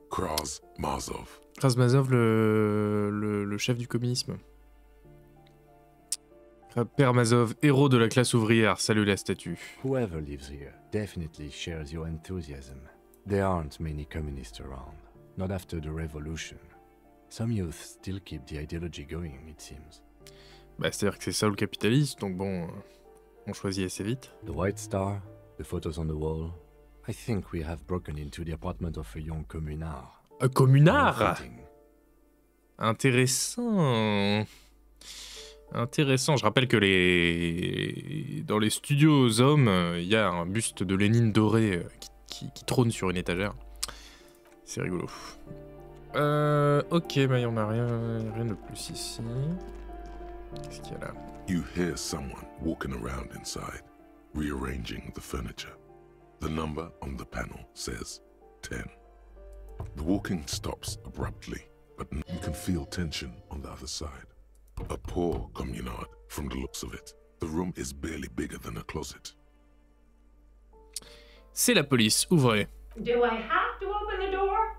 Kraz Mazov. Krasmazov, le, le, le chef du communisme. Père Mazov, héros de la classe ouvrière, salue la statue. Whoever lives here definitely shares your enthusiasm. There aren't many communists around, not after the revolution. Some youth still keep the ideology going, it seems. Bah, c'est-à-dire que c'est ça le capitalisme, donc bon, euh, on choisit assez vite. The White Star, the photos on the wall. I think we have broken into the apartment of a young communard. Un communard? Intéressant. Intéressant. Je rappelle que les dans les studios hommes, euh, il y a un buste de Lénine doré euh, qui, qui- trône sur une étagère. C'est rigolo. Euh, ok, bah y en a rien, rien de plus ici. Qu'est-ce qu'il y a là? You hear someone walking around inside, rearranging the furniture. The number on the panel says 10. The walking stops abruptly, but you can feel tension on the other side. A poor communard, from the looks of it. The room is barely bigger than a closet. C'est la police. Ouvrez. Do I have to open the door?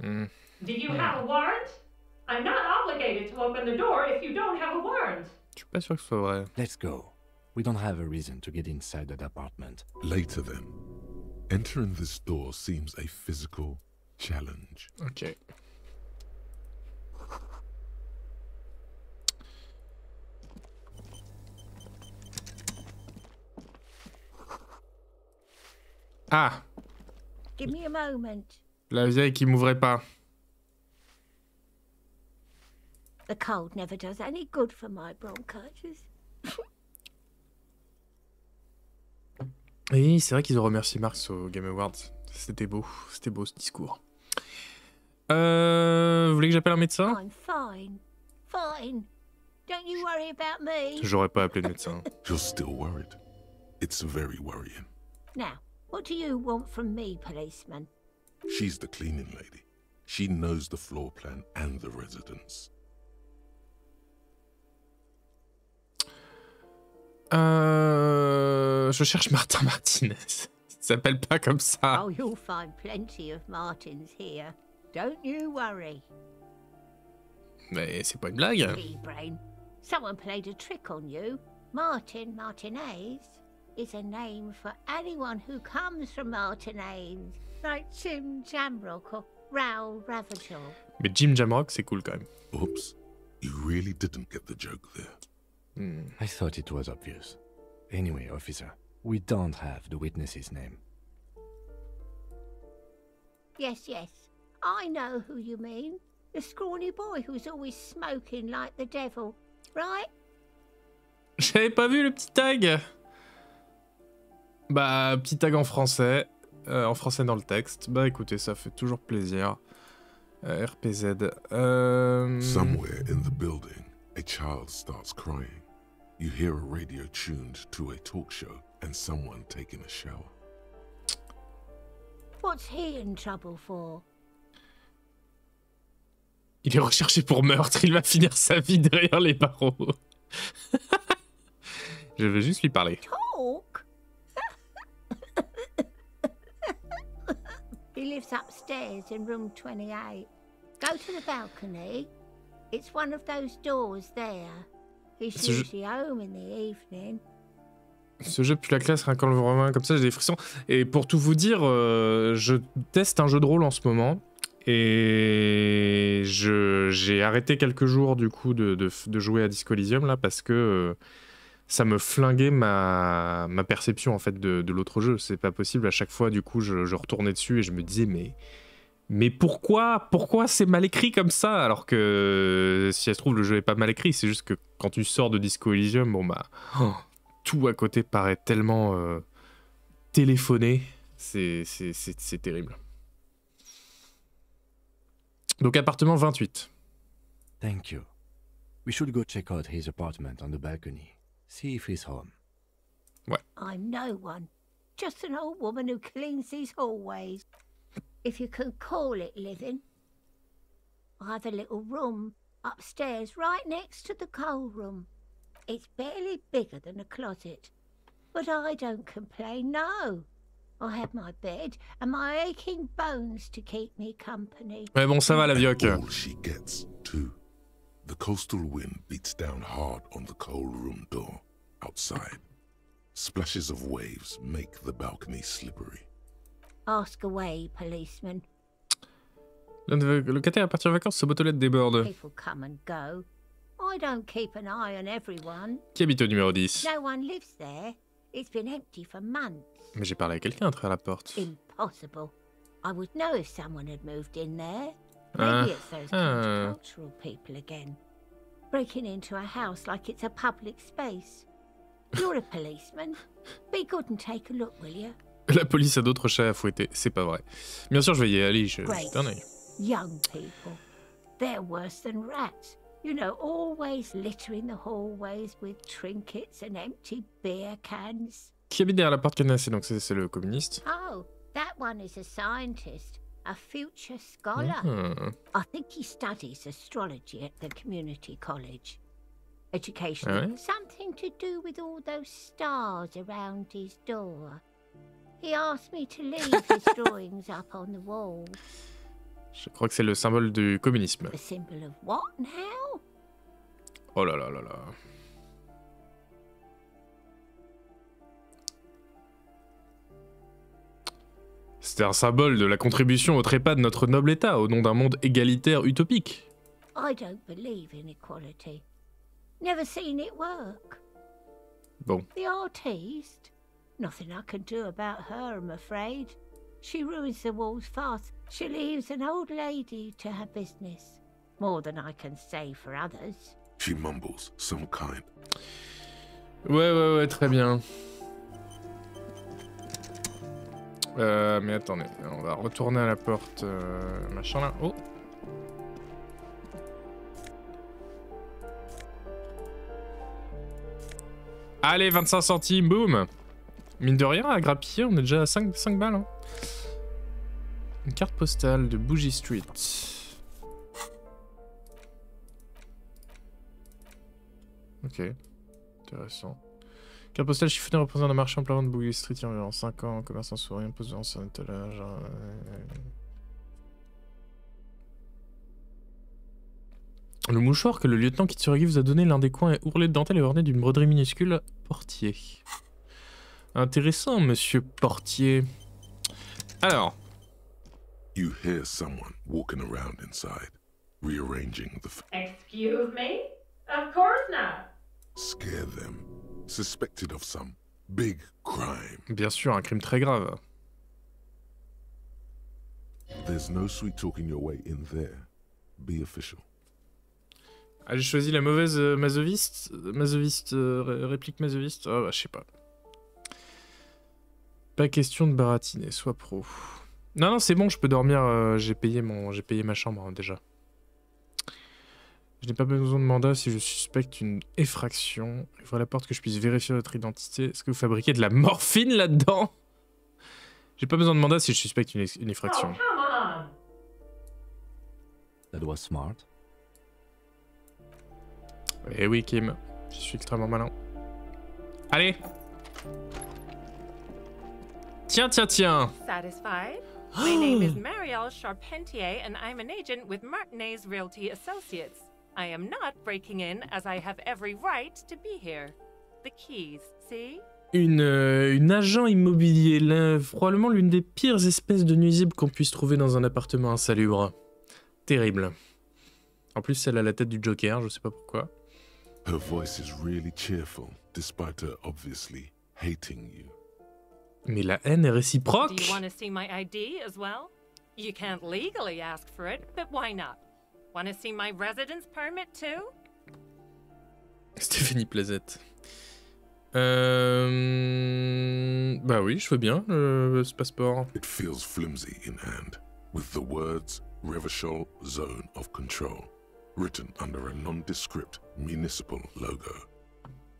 Hmm. Do you have a warrant? I'm not obligated to open the door if you don't have a warrant. Je suis pas sûr que ce soit vrai. Let's go. We don't have a reason to get inside that apartment. Later, then, entering this door seems a physical challenge. Ok. Ah, Give me a moment. la vieille qui m'ouvrait pas. The cold never does any good for my bronchitis. Oui, c'est vrai qu'ils ont remercié Marx au Game Awards. C'était beau, c'était beau ce discours. Euh, vous voulez que j'appelle un médecin? I'm fine. Fine. Don't you worry about me. J'aurais pas appelé de médecin. You're still worried. It's very worrying. Now, what do you want from me, policeman? She's the cleaning lady. She knows the floor plan and the residence. Euh, je cherche Martin Martinez. Il s'appelle pas comme ça. Oh, you'll find plenty of Martins here. Don't you worry. Mais c'est pas une blague. Pea. Someone played a trick on you. Martin Martinez is a name for anyone who comes from Martinez, like Jim Jamrock or Raoul Ravager. Mais Jim Jamrock, c'est cool quand même. Oops. You really didn't get the joke there. Hmm. I thought it was obvious. Anyway, officer, we don't have the witness's name. Yes, yes. I know who you mean. The scrawny boy who's always smoking like the devil, right? J'avais pas vu le petit tag. Bah, petit tag en français. euh, en français dans le texte. Bah écoutez, ça fait toujours plaisir. Euh, RPZ. Euh... Somewhere in the building, a child starts crying. You hear a radio tuned to a talk show and someone taking a shower. What's he in trouble for? Il est recherché pour meurtre. Il va finir sa vie derrière les barreaux. Je vais juste lui parler. Talk? He lives upstairs in room 28. Go to the balcony. It's one of those doors there. He's usually home in the evening. Ce jeu pue la classe, rien qu'en le voyant comme ça, j'ai des frissons. Et pour tout vous dire, euh, je teste un jeu de rôle en ce moment. Et j'ai arrêté quelques jours du coup de, de- de jouer à Disco Elysium là parce que euh, ça me flinguait ma, perception en fait de, l'autre jeu. C'est pas possible. À chaque fois, du coup, je, retournais dessus et je me disais, mais, mais pourquoi, pourquoi c'est mal écrit comme ça? Alors que si ça se trouve, le jeu est pas mal écrit. C'est juste que quand tu sors de Disco Elysium, bon bah. tout à côté paraît tellement euh, téléphoné. C'est terrible. Donc appartement 28. Thank you. We should go check out his apartment on the balcony. See if he's home. I'm no one. Just an old woman who cleans these hallways. If you can call it living. I have a little room upstairs right next to the coal room. It's barely bigger than a closet. But I don't complain, no. I have my bed and my aching bones to keep me company. Ouais, bon, ça va la vioque. All she gets, too. The coastal wind beats down hard on the coal room door outside. Splashes of waves make the balcony slippery. Ask away, policeman. L'un des locataires à partir en vacances, sa boîte aux lettres déborde. People come and go. I don't keep an eye on everyone. Qui habite au numéro 10 No one lives there. It's been empty for months. Mais j'ai parlé à quelqu'un à travers la porte. Impossible. I would know if someone had moved in there. Maybe it's those ah. cultural people again. Breaking into a house like it's a public space. You're a policeman. Be good and take a look, will you? La police a d'autres chats à fouetter, c'est pas vrai. Bien sûr, je vais y aller, je jette un œil. Young people. They're worse than rats. You know, always littering the hallways with trinkets and empty beer cans. Qui habite derrière la porte cadenassée Donc c'est le communiste. Oh, that one is a scientist, a future scholar. Hmm. I think he studies astrology at the community college. Education, something to do with all those stars around his door. He asked me to leave his drawings up on the wall. Je crois que c'est le symbole du communisme. The symbol of what now? Oh là là là là. C'était un symbole de la contribution au trépas de notre noble État au nom d'un monde égalitaire utopique. I don't believe in equality. Never seen it work. Bon, The artiste? Nothing I can do about her, I'm afraid. She ruins the walls fast. She leaves an old lady to her business. More than I can say for others. She mumbles some kind. Ouais, ouais, ouais, très bien. Euh, mais attendez, on va retourner à la porte, euh, machin là. Oh Allez, 25 centimes, boum Mine de rien, à grappiller, on est déjà à 5, 5 balles. hein. Une carte postale de Bougie Street. Ok, intéressant. Carte postale chiffonnée représentant un marché en plein de Bougie Street il y a environ 5 ans, commerçant souriant, posant un étalage. euh, Le mouchoir que le lieutenant Kitsuragi vous a donné, l'un des coins est ourlé de dentelle et orné d'une broderie minuscule portier. Intéressant, monsieur portier. Alors, You hear someone walking around inside, rearranging the f- Excuse me? Of course not. scare them, suspected of some big crime. bien sûr, un crime très grave. There's no sweet talking your way in there. Be official. Ah, j'ai choisi la mauvaise euh, masoviste. Masoviste, euh, ré- réplique masoviste. Ah bah, je sais pas. Pas question de baratiner, sois pro. Non, non, c'est bon, je peux dormir. euh, j'ai payé mon, j'ai payé ma chambre hein, déjà. Je n'ai pas besoin de mandat si je suspecte une effraction. Ouvrez la porte que je puisse vérifier votre identité. Est-ce que vous fabriquez de la morphine là-dedans? J'ai pas besoin de mandat si je suspecte une, une effraction. Oh, come on. That was smart. Eh oui, Kim, je suis extrêmement malin. Allez Tiens, tiens, tiens Satisfied? My name is Marielle Charpentier, and I'm an agent with Martinez Realty Associates. I am not breaking in, as I have every right to be here. The keys, see? Une, euh, une agent immobilier, l'un- probablement l'une des pires espèces de nuisibles qu'on puisse trouver dans un appartement insalubre. Terrible. En plus, elle a la tête du Joker, je sais pas pourquoi. Her voice is really cheerful, despite her obviously hating you. Mais la haine est Do réciproque you want to see my ID as well? You can't legally ask for it, but why not? Want to see my residence permit too? Stéphanie Plazette. Euh... Bah oui, je veux bien, euh, ce passeport. It feels flimsy in hand, with the words Revachol Zone of Control written under a nondescript municipal logo.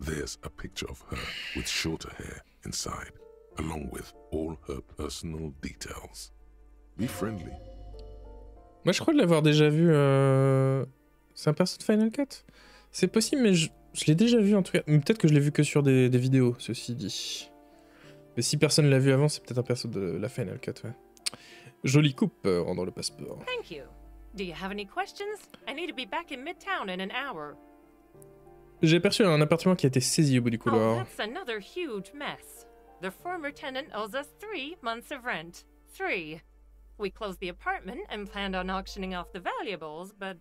There's a picture of her with shorter hair inside, along with all her personal details. Be friendly. Moi, je crois de l'avoir déjà vu. euh, C'est un perso de Final Cut C'est possible, mais je, je l'ai déjà vu en tout cas. Peut-être que je l'ai vu que sur des, des vidéos, ceci dit. Mais si personne l'a vu avant, c'est peut-être un perso de la Final Cut, ouais. Jolie coupe euh, rendant le passeport. Thank you. Do you have any questions? I need to be back in Midtown in an hour. J'ai aperçu un appartement qui a été saisi au bout du Oh, couloir. that's another huge mess. The former tenant owes us three months of rent. Three. We closed the apartment and planned on auctioning off the valuables, but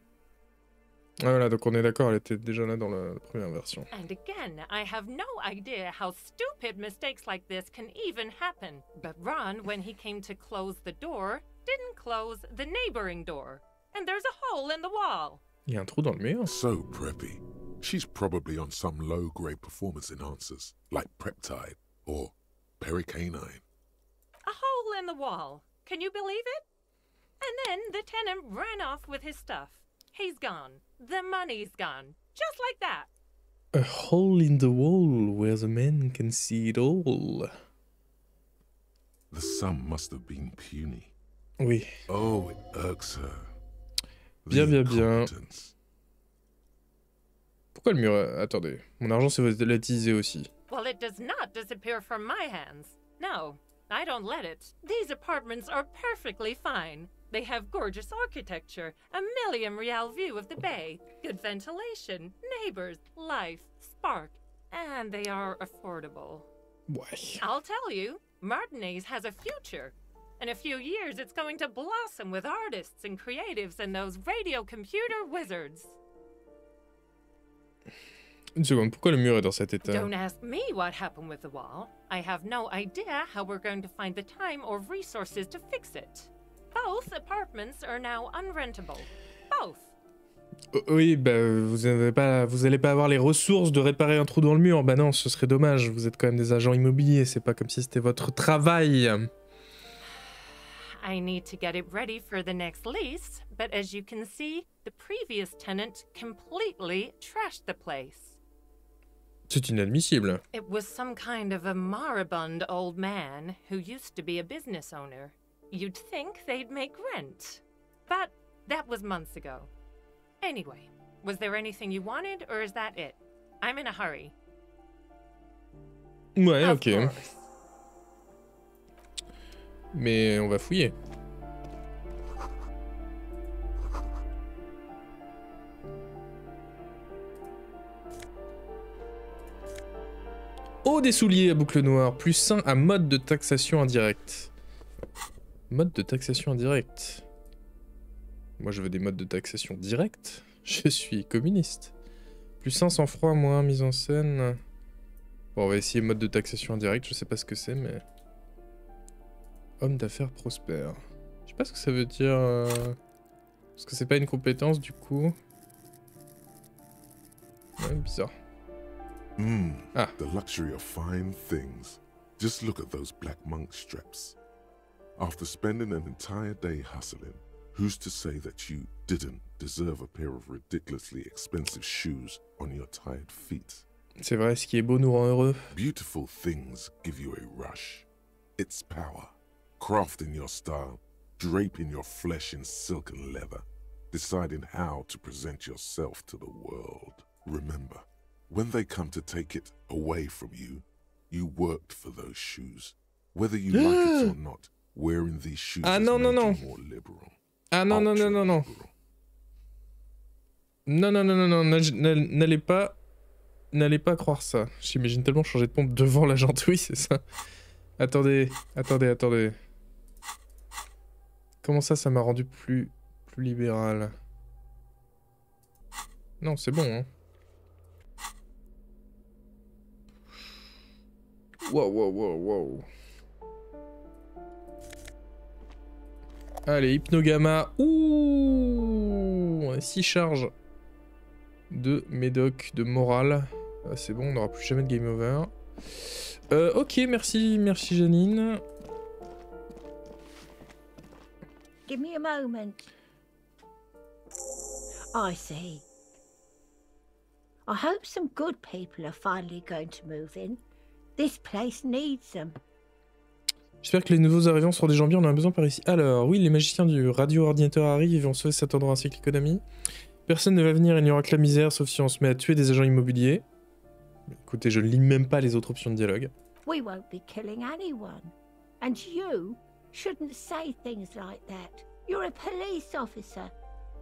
Ah, voilà, donc on est d'accord, elle était déjà là dans la, la première version. And again, I have no idea how stupid mistakes like this can even happen. But Ron, when he came to close the door, didn't close the neighboring door. And there's a hole in the wall. Il y a un trou dans le mur. So preppy. She's probably on some low grade performance enhancers, like Preptide or Pericanine. A hole in the wall. Can you believe it? And then the tenant ran off with his stuff. He's gone. The money's gone. Just like that. A hole in the wall where the man can see it all. The sum must have been puny. Oui. Oh, it irks her. Bien, The bien, bien. incompetence. Pourquoi le mur Attendez, mon argent c'est volatilisé aussi. Well, it does not disappear from my hands. No, I don't let it. These apartments are perfectly fine. They have gorgeous architecture, a million real view of the bay, good ventilation, neighbors, life, spark, and they are affordable. Ouais. I'll tell you, Martinez has a future. In a few years, it's going to blossom with artists and creatives and those radio computer wizards. Une seconde, pourquoi le mur est dans cet état? Don't ask me what happened with the wall. I have no idea how we're going to find the time or resources to fix it. Both apartments are now unrentable. Both. Oui, bah vous avez pas, vous allez pas avoir les ressources de réparer un trou dans le mur. Bah non, ce serait dommage. Vous êtes quand même des agents immobiliers. C'est pas comme si c'était votre travail. I need to get it ready for the next lease, but as you can see, the previous tenant completely trashed the place. C'est inadmissible. It was some kind of a moribund old man who used to be a business owner. You'd think they'd make rent. But that was months ago. Anyway, was there anything you wanted, or is that it? I'm in a hurry. Ouais, Of ok. course. Mais on va fouiller. Oh, des souliers à boucle noire. Plus 1 à mode de taxation indirecte. Mode de taxation indirecte. Moi, je veux des modes de taxation directe. Je suis communiste. Plus 1 sans froid, moins mise en scène. Bon, on va essayer mode de taxation indirecte. Je sais pas ce que c'est, mais... Homme d'affaires prospère. Je sais pas ce que ça veut dire. euh, Parce que c'est pas une compétence du coup. Ouais, bizarre. Hmm, the luxury of fine things. Just look at those black monk straps. After spending an entire day hustling, who's to say that you didn't deserve a pair of ridiculously expensive shoes on your tired feet? C'est vrai, ce qui est beau nous rend heureux. Beautiful things give you a rush. It's power. Crafting your style, draping your flesh in silk and leather, deciding how to present yourself to the world. Remember, when they come to take it away from you, you worked for those shoes. Whether you like it or not, wearing these shoes Ah non, non, non. more liberal. Ah non, non, non, non, non. Non, non, non, non, non, n'all- n'all- n'allez pas... N'allez pas croire ça. J'imagine tellement changer de pompe devant la jante, oui, c'est ça. Attendez, attendez, attendez. Comment ça, ça m'a rendu plus... plus libéral? Non, c'est bon, hein. Wow, wow, wow, wow. Allez, Hypnogamma. Ouh 6 charges de médoc, de morale. Ah, c'est bon, on n'aura plus jamais de game over. Euh, ok, merci, merci Janine. Give me a moment. I see. I hope some good people are finally going to move in. This place needs them. J'espère que les nouveaux arrivants seront des gens bien, on en a besoin par ici. Alors, oui, les magiciens du radio-ordinateur arrivent et vont sauver cet endroit ainsi que l'économie. Personne ne va venir, il n'y aura que la misère, sauf si on se met à tuer des agents immobiliers. Écoutez, je lis même pas les autres options de dialogue. We won't be killing anyone. And you shouldn't say things like that. You're a police officer.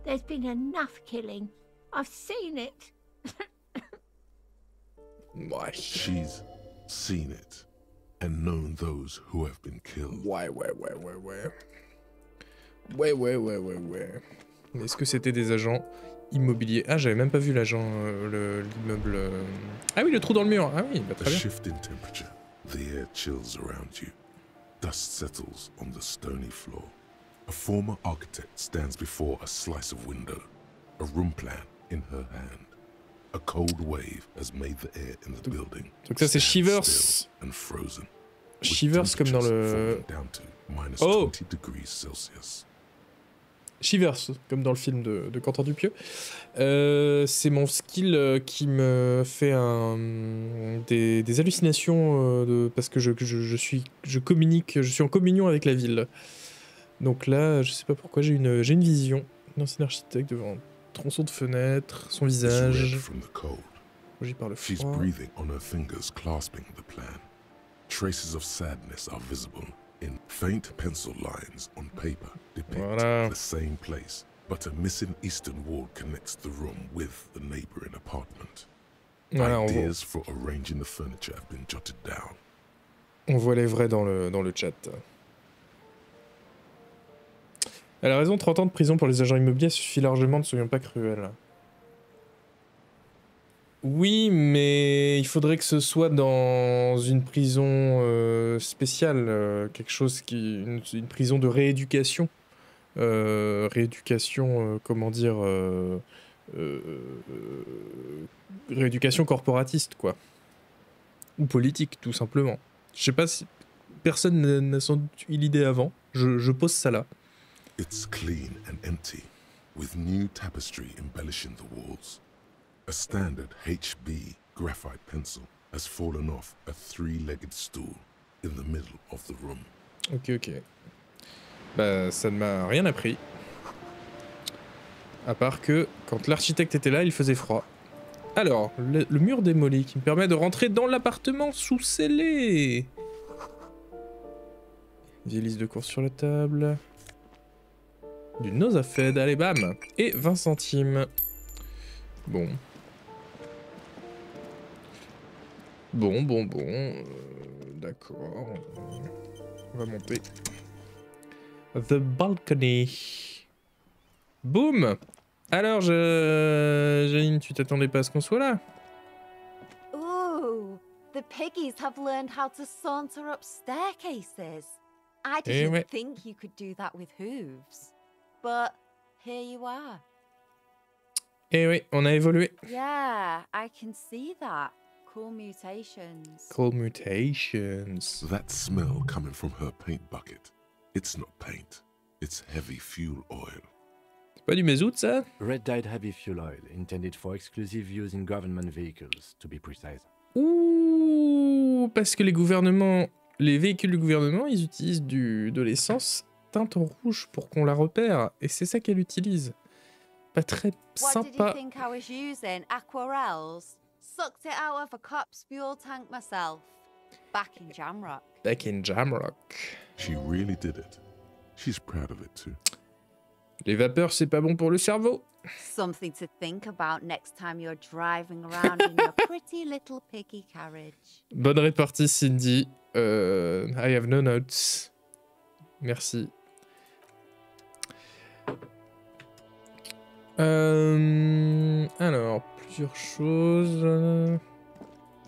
There's been enough killing. I've seen it. Ouais. She's seen it and known those who have been killed. Ouais, ouais, ouais, ouais, ouais. Ouais, ouais, ouais, ouais, ouais. Mais est-ce que c'était des agents immobiliers? Ah, j'avais même pas vu l'agent, euh, le- l'immeuble. euh. Ah oui, le trou dans le mur. Ah oui, bah, A très bien. shift in temperature. The air chills around you. Dust settles on the stony floor. A former architect stands before a slice of window, a room plan in her hand. Donc ça, c'est Shivers. Shivers comme dans le. temperatures falling down to minus Oh 20 degrees Celsius. Shivers, comme dans le film de, de Quentin Dupieux. Euh, c'est mon skill euh, qui me fait un, des, des hallucinations euh, de, parce que je, je, je suis, je communique, je suis en communion avec la ville. Donc là, je sais pas pourquoi, j'ai une, une vision d'un architecte devant tronçon de fenêtre, son visage. from the cold. Régi par le She's froid. breathing on her fingers, clasping the plan. Traces of sadness are visible in faint pencil lines on paper depict Voilà. the same place, but a missing eastern wall connects the room with the neighboring apartment. Voilà, on voit, Ideas for arranging the furniture have been jotted down. on voit les vrais dans le, dans le chat. Elle a raison, 30 ans de prison pour les agents immobiliers suffit largement, ne soyons pas cruels. Oui, mais il faudrait que ce soit dans une prison euh, spéciale, euh, quelque chose qui. Une, prison de rééducation. Euh, rééducation, comment dire. rééducation corporatiste, quoi. Ou politique, tout simplement. Je sais pas si. Personne n'a- sans doute eu l'idée avant. Je pose ça là. It's clean and empty, with new tapestry embellishing the walls. A standard HB graphite pencil has fallen off a three legged stool in the middle of the room. Ok, ok. Bah, ça ne m'a rien appris. À part que, quand l'architecte était là, il faisait froid. Alors, le, le mur démoli qui me permet de rentrer dans l'appartement sous scellé. Vieille liste de courses sur la table. Du Nosafed, allez bam Et 20 centimes. Bon. Bon, bon, bon. euh, D'accord. On va monter. The balcony. Boum Alors, je... Janine, tu t'attendais pas à ce qu'on soit là? Ooh, the piggies have learned how to saunter up staircases. I Eh didn't ouais. think you could do that with hooves. But here you are. Eh oui, on a évolué. Yeah, I can see that. Cool mutations. Cold mutations. That smell coming from her paint bucket. It's not paint, it's heavy fuel oil. C'est pas du mazout, ça? Red dyed heavy fuel oil, intended for exclusive use in government vehicles, to be precise. Ouh, parce que les gouvernements, les véhicules du gouvernement, ils utilisent du, de l'essence teinte en rouge pour qu'on la repère, et c'est ça qu'elle utilise. Pas très What did you sympa. think I was using? Aquarels? Sucked it out of a cop's fuel tank myself. Back in Jamrock. Back in Jamrock. She really did it. She's proud of it too. Les vapeurs, c'est pas bon pour le cerveau. Something to think about next time you're driving around in your pretty little piggy carriage. Bonne répartie, Cindy. Euh, I have no notes. Merci. Euh, alors, plusieurs choses.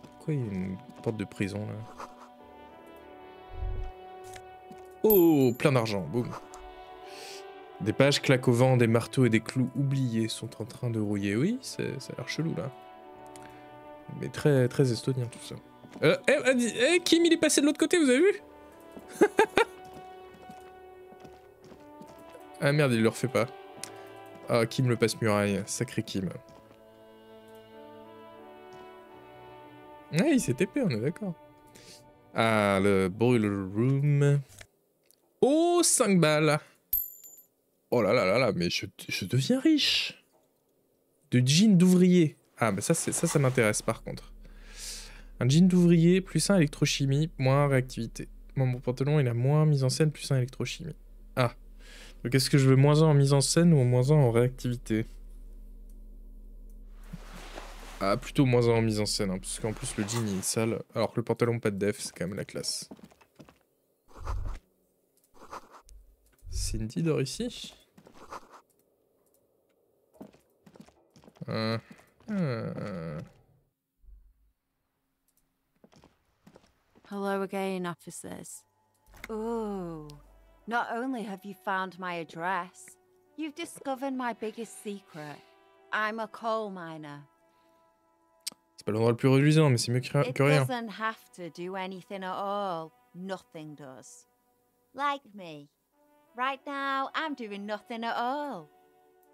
Pourquoi il y a une porte de prison là Oh, plein d'argent, boum. Des pages claquent au vent, des marteaux et des clous oubliés sont en train de rouiller. Oui, ça a l'air chelou là. Mais très, très estonien tout ça. Euh, eh, eh, Kim, il est passé de l'autre côté, vous avez vu Ah merde, il le refait pas. Ah, Kim le passe-muraille. Sacré Kim. Ouais, il s'est TP, on est d'accord. Ah, le boiler room. Oh, 5 balles. Oh là là là là, mais je, je deviens riche. De jean d'ouvrier. Ah, bah ça, ça, ça m'intéresse par contre. Un jean d'ouvrier, plus 1 électrochimie, moins réactivité. Mon pantalon, il a moins mise en scène, plus 1 électrochimie. Ah. Donc, est-ce que je veux moins 1 en mise en scène ou moins 1 en réactivité? Ah, plutôt moins 1 en mise en scène, hein, parce qu'en plus, le jean, est sale. Alors que le pantalon, pas de def, c'est quand même la classe. Cindy dort ici? Euh, euh. Hello again, officers. Ooh. Not only have you found my address, you've discovered my biggest secret. I'm a coal miner. C'est pas l'endroit le plus reluisant, mais c'est mieux que, It que rien. doesn't have to do anything at all. Nothing does. Like me. Right now, I'm doing nothing at all.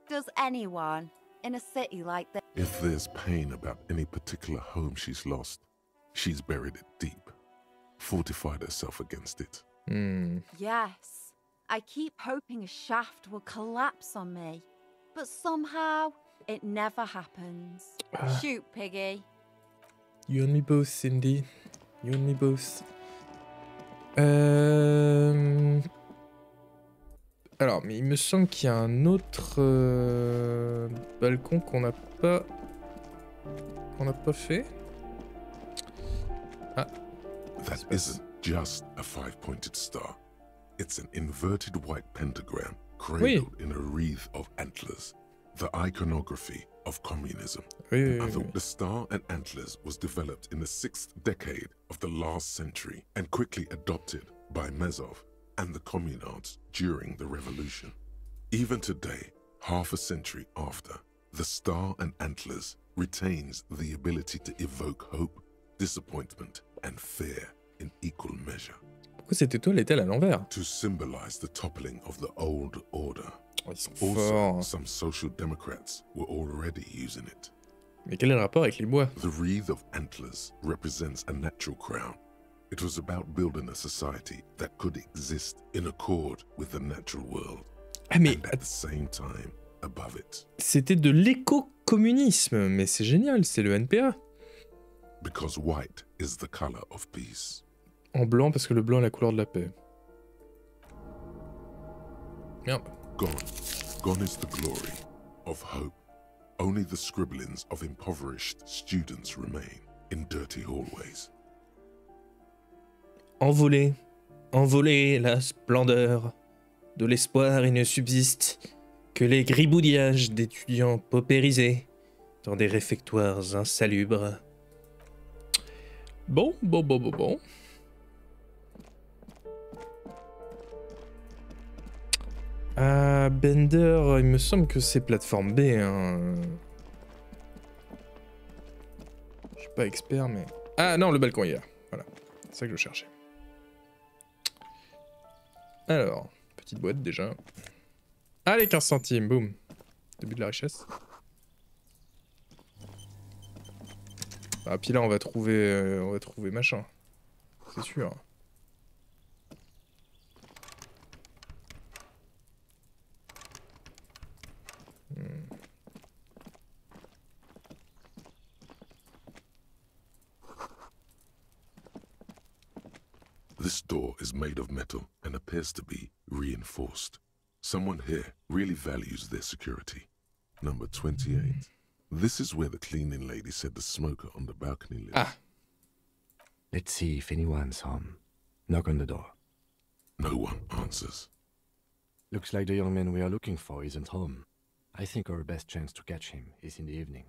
Does anyone in a city like this? If there's pain about any particular home she's lost, she's buried it deep, fortified herself against it. Hmm. Yes. I keep hoping a shaft will collapse on me. But somehow, it never happens. Ah. Shoot, Piggy. You and me both, Cindy. You and me both. Euh... Alors, mais il me semble qu'il y a un autre euh, balcon qu'on n'a pas... qu'on n'a pas fait. Ah. That isn't just a five pointed star. It's an inverted white pentagram cradled in a wreath of antlers, the iconography of communism. Oui, oui, I thought oui. the star and antlers was developed in the sixth decade of the last century and quickly adopted by Mezov and the communards during the revolution. Even today, half a century after, the star and antlers retains the ability to evoke hope, disappointment, and fear in equal measure. Cette étoile est-elle à l'envers? To symbolize the toppling of the old order. Oh, Ils sont Also, forts. some social democrats were already using it. Mais quel est le rapport avec les bois? The wreath of antlers represents a natural crown. It was about building a society that could exist in accord with the natural world. Ah mais and at the same time, above it. c'était de l'éco-communisme, mais c'est génial, c'est le NPA. Because white is the color of peace. En blanc parce que le blanc est la couleur de la paix. Merde. Gone. Gone is the glory of hope. Only the scribblings of impoverished students remain in dirty hallways. Envolé, envolé la splendeur de l'espoir, il ne subsiste que les gribouillages d'étudiants paupérisés dans des réfectoires insalubres. Bon, bon, bon, bon, bon. Ah, Bender, il me semble que c'est plateforme B. Hein. Je suis pas expert, mais... Ah non, le balcon hier. Voilà, c'est ça que je cherchais. Alors, petite boîte déjà. Allez, 15 centimes, boum. Début de la richesse. Ah, puis là, on va trouver, euh, on va trouver machin. C'est sûr. This door is made of metal and appears to be reinforced. Someone here really values their security. Number 28. This is where the cleaning lady said the smoker on the balcony lives. Ah. Let's see if anyone's home. Knock on the door. No one answers. Looks like the young man we are looking for isn't home. I think our best chance to catch him is in the evening.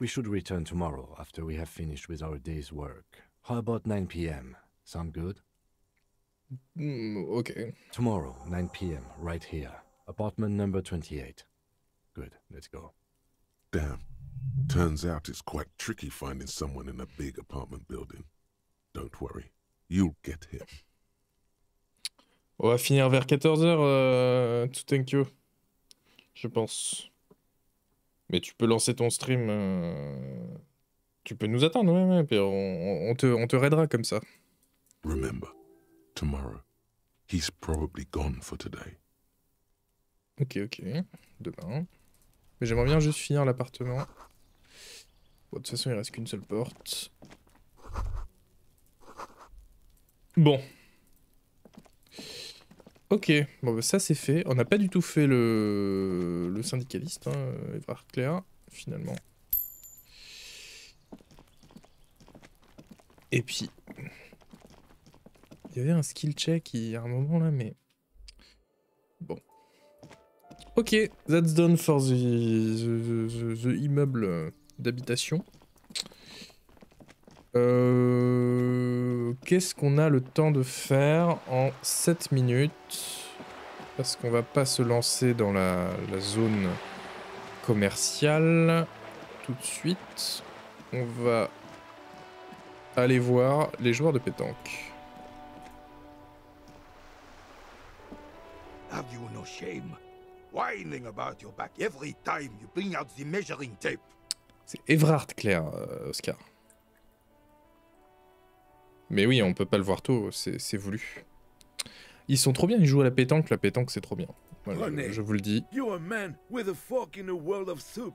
We should return tomorrow after we have finished with our day's work. How about 9 p.m.? Sound good? Hmm, ok. Tomorrow, 9 p.m., right here. Apartment number 28. Good, let's go. Damn. Turns out it's quite tricky finding someone in a big apartment building. Don't worry. You'll get him. On va finir vers 14h, euh, to thank you. Je pense. Mais tu peux lancer ton stream. euh, Tu peux nous attendre, ouais, ouais. Puis on, on- on te, on te raidera comme ça. Remember, tomorrow, he's probably gone for today. Ok, ok. Demain. Mais j'aimerais bien juste finir l'appartement. Bon, de toute façon, il reste qu'une seule porte. Bon. Ok, bon, bah, ça c'est fait. On n'a pas du tout fait le, syndicaliste, hein, Evrard Claire, finalement. Et puis, il y avait un skill check il y a un moment là, mais Bon. Ok, that's done for the, the, immeuble euh, d'habitation. Euh, Qu'est-ce qu'on a le temps de faire en 7 minutes? Parce qu'on va pas se lancer dans la zone commerciale tout de suite. On va aller voir les joueurs de pétanque. Have you no shame? Whining about your back every time you bring out the measuring tape. C'est Evrard Claire, euh, Oscar. Mais oui, on peut pas le voir tôt, c'est c'est voulu. Ils sont trop bien, ils jouent à la pétanque, la pétanque c'est trop bien. Voilà, René, je, vous le dis. You're a man with a fork in a world of soup.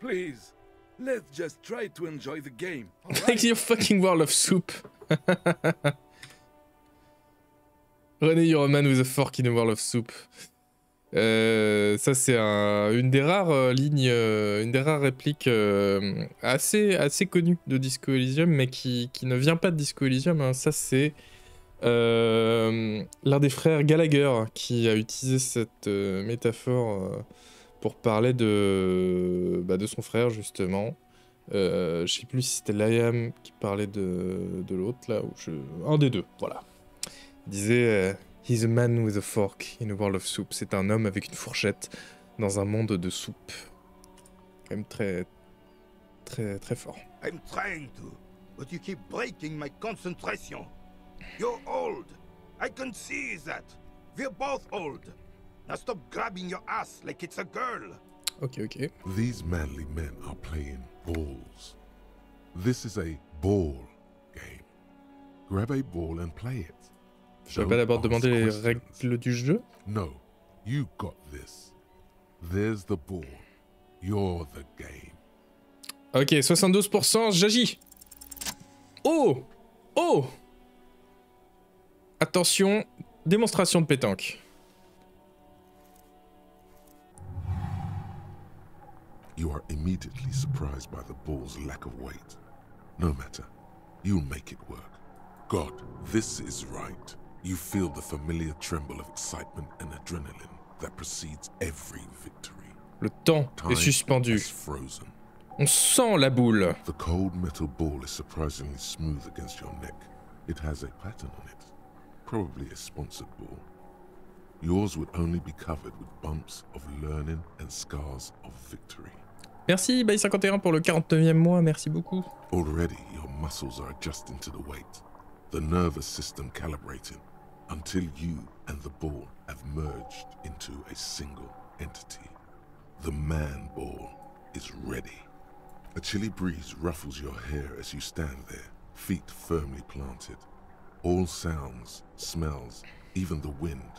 Please, let's just try to enjoy the game. Like your fucking world of soup. René, you're a man with a fork in a world of soup. Euh, ça c'est un- une des rares euh, lignes, euh, une des rares répliques assez, assez connues de Disco Elysium, mais qui, qui ne vient pas de Disco Elysium. hein. Ça c'est l'un des frères Gallagher qui a utilisé cette métaphore pour parler de, bah, de son frère justement. Je sais plus si c'était Liam qui parlait de, de l'autre là, ou un des deux, voilà. Il disait euh, He's a man with a fork in a world of soup. C'est un homme avec une fourchette dans un monde de soupe. Quand même très, très, très fort. I'm trying to, but you keep breaking my concentration. You're old. I can see that. We're both old. Now stop grabbing your ass like it's a girl. Ok, ok. These manly men are playing balls. This is a ball game. Grab a ball and play it. Je vais pas d'abord demander les règles du jeu No, you got this. There's the ball. You're the game. Ok, 72%, j'agis. Oh Oh Attention, démonstration de pétanque. You are immediately surprised by the ball's lack of weight. No matter, you'll make it work. God, this is right. You feel the familiar tremble of excitement and adrenaline that precedes every victory. Le temps Time est suspendu. On sent la boule. The cold metal ball is surprisingly smooth against your neck. It has a pattern on it, probably a sponsored ball. Yours would only be covered with bumps of learning and scars of victory. Merci, Bay51 pour le 49e mois, merci beaucoup. Already, your muscles are adjusting to the weight, the nervous system calibrating, until you and the ball have merged into a single entity. The man ball is ready. A chilly breeze ruffles your hair as you stand there, feet firmly planted. All sounds, smells, even the wind,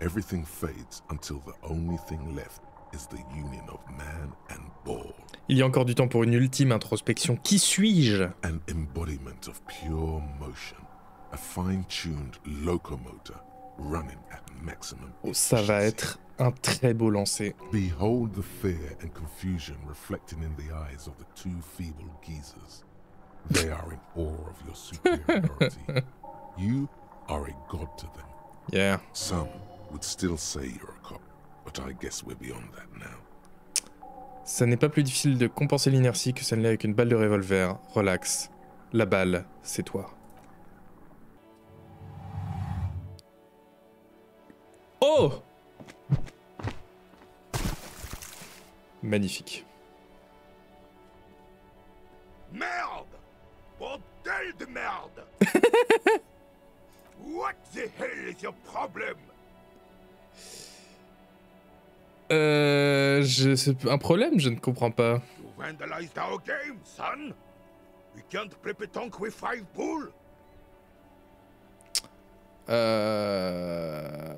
everything fades until the only thing left is the union of man and ball. Il y a encore du temps pour une ultime introspection. Qui suis-je An embodiment of pure motion, a fine-tuned locomotor running at maximum. Ça va être un très beau lancer. Behold the fear and confusion reflected in the eyes of the two feeble geezers. They are in awe of your superiority. you are a god to them. Yeah. Some would still say you're a cop, but I guess we're beyond that now. Ça n'est pas plus difficile de compenser l'inertie que ça ne l'est avec une balle de revolver. Relax. La balle, c'est toi. Oh Magnifique. Merde! Bordel de merde! what the hell is your problem? Euh... C'est un problème, je ne comprends pas. You vandalized our game, son! We can't play pétanque with five bull! Euh...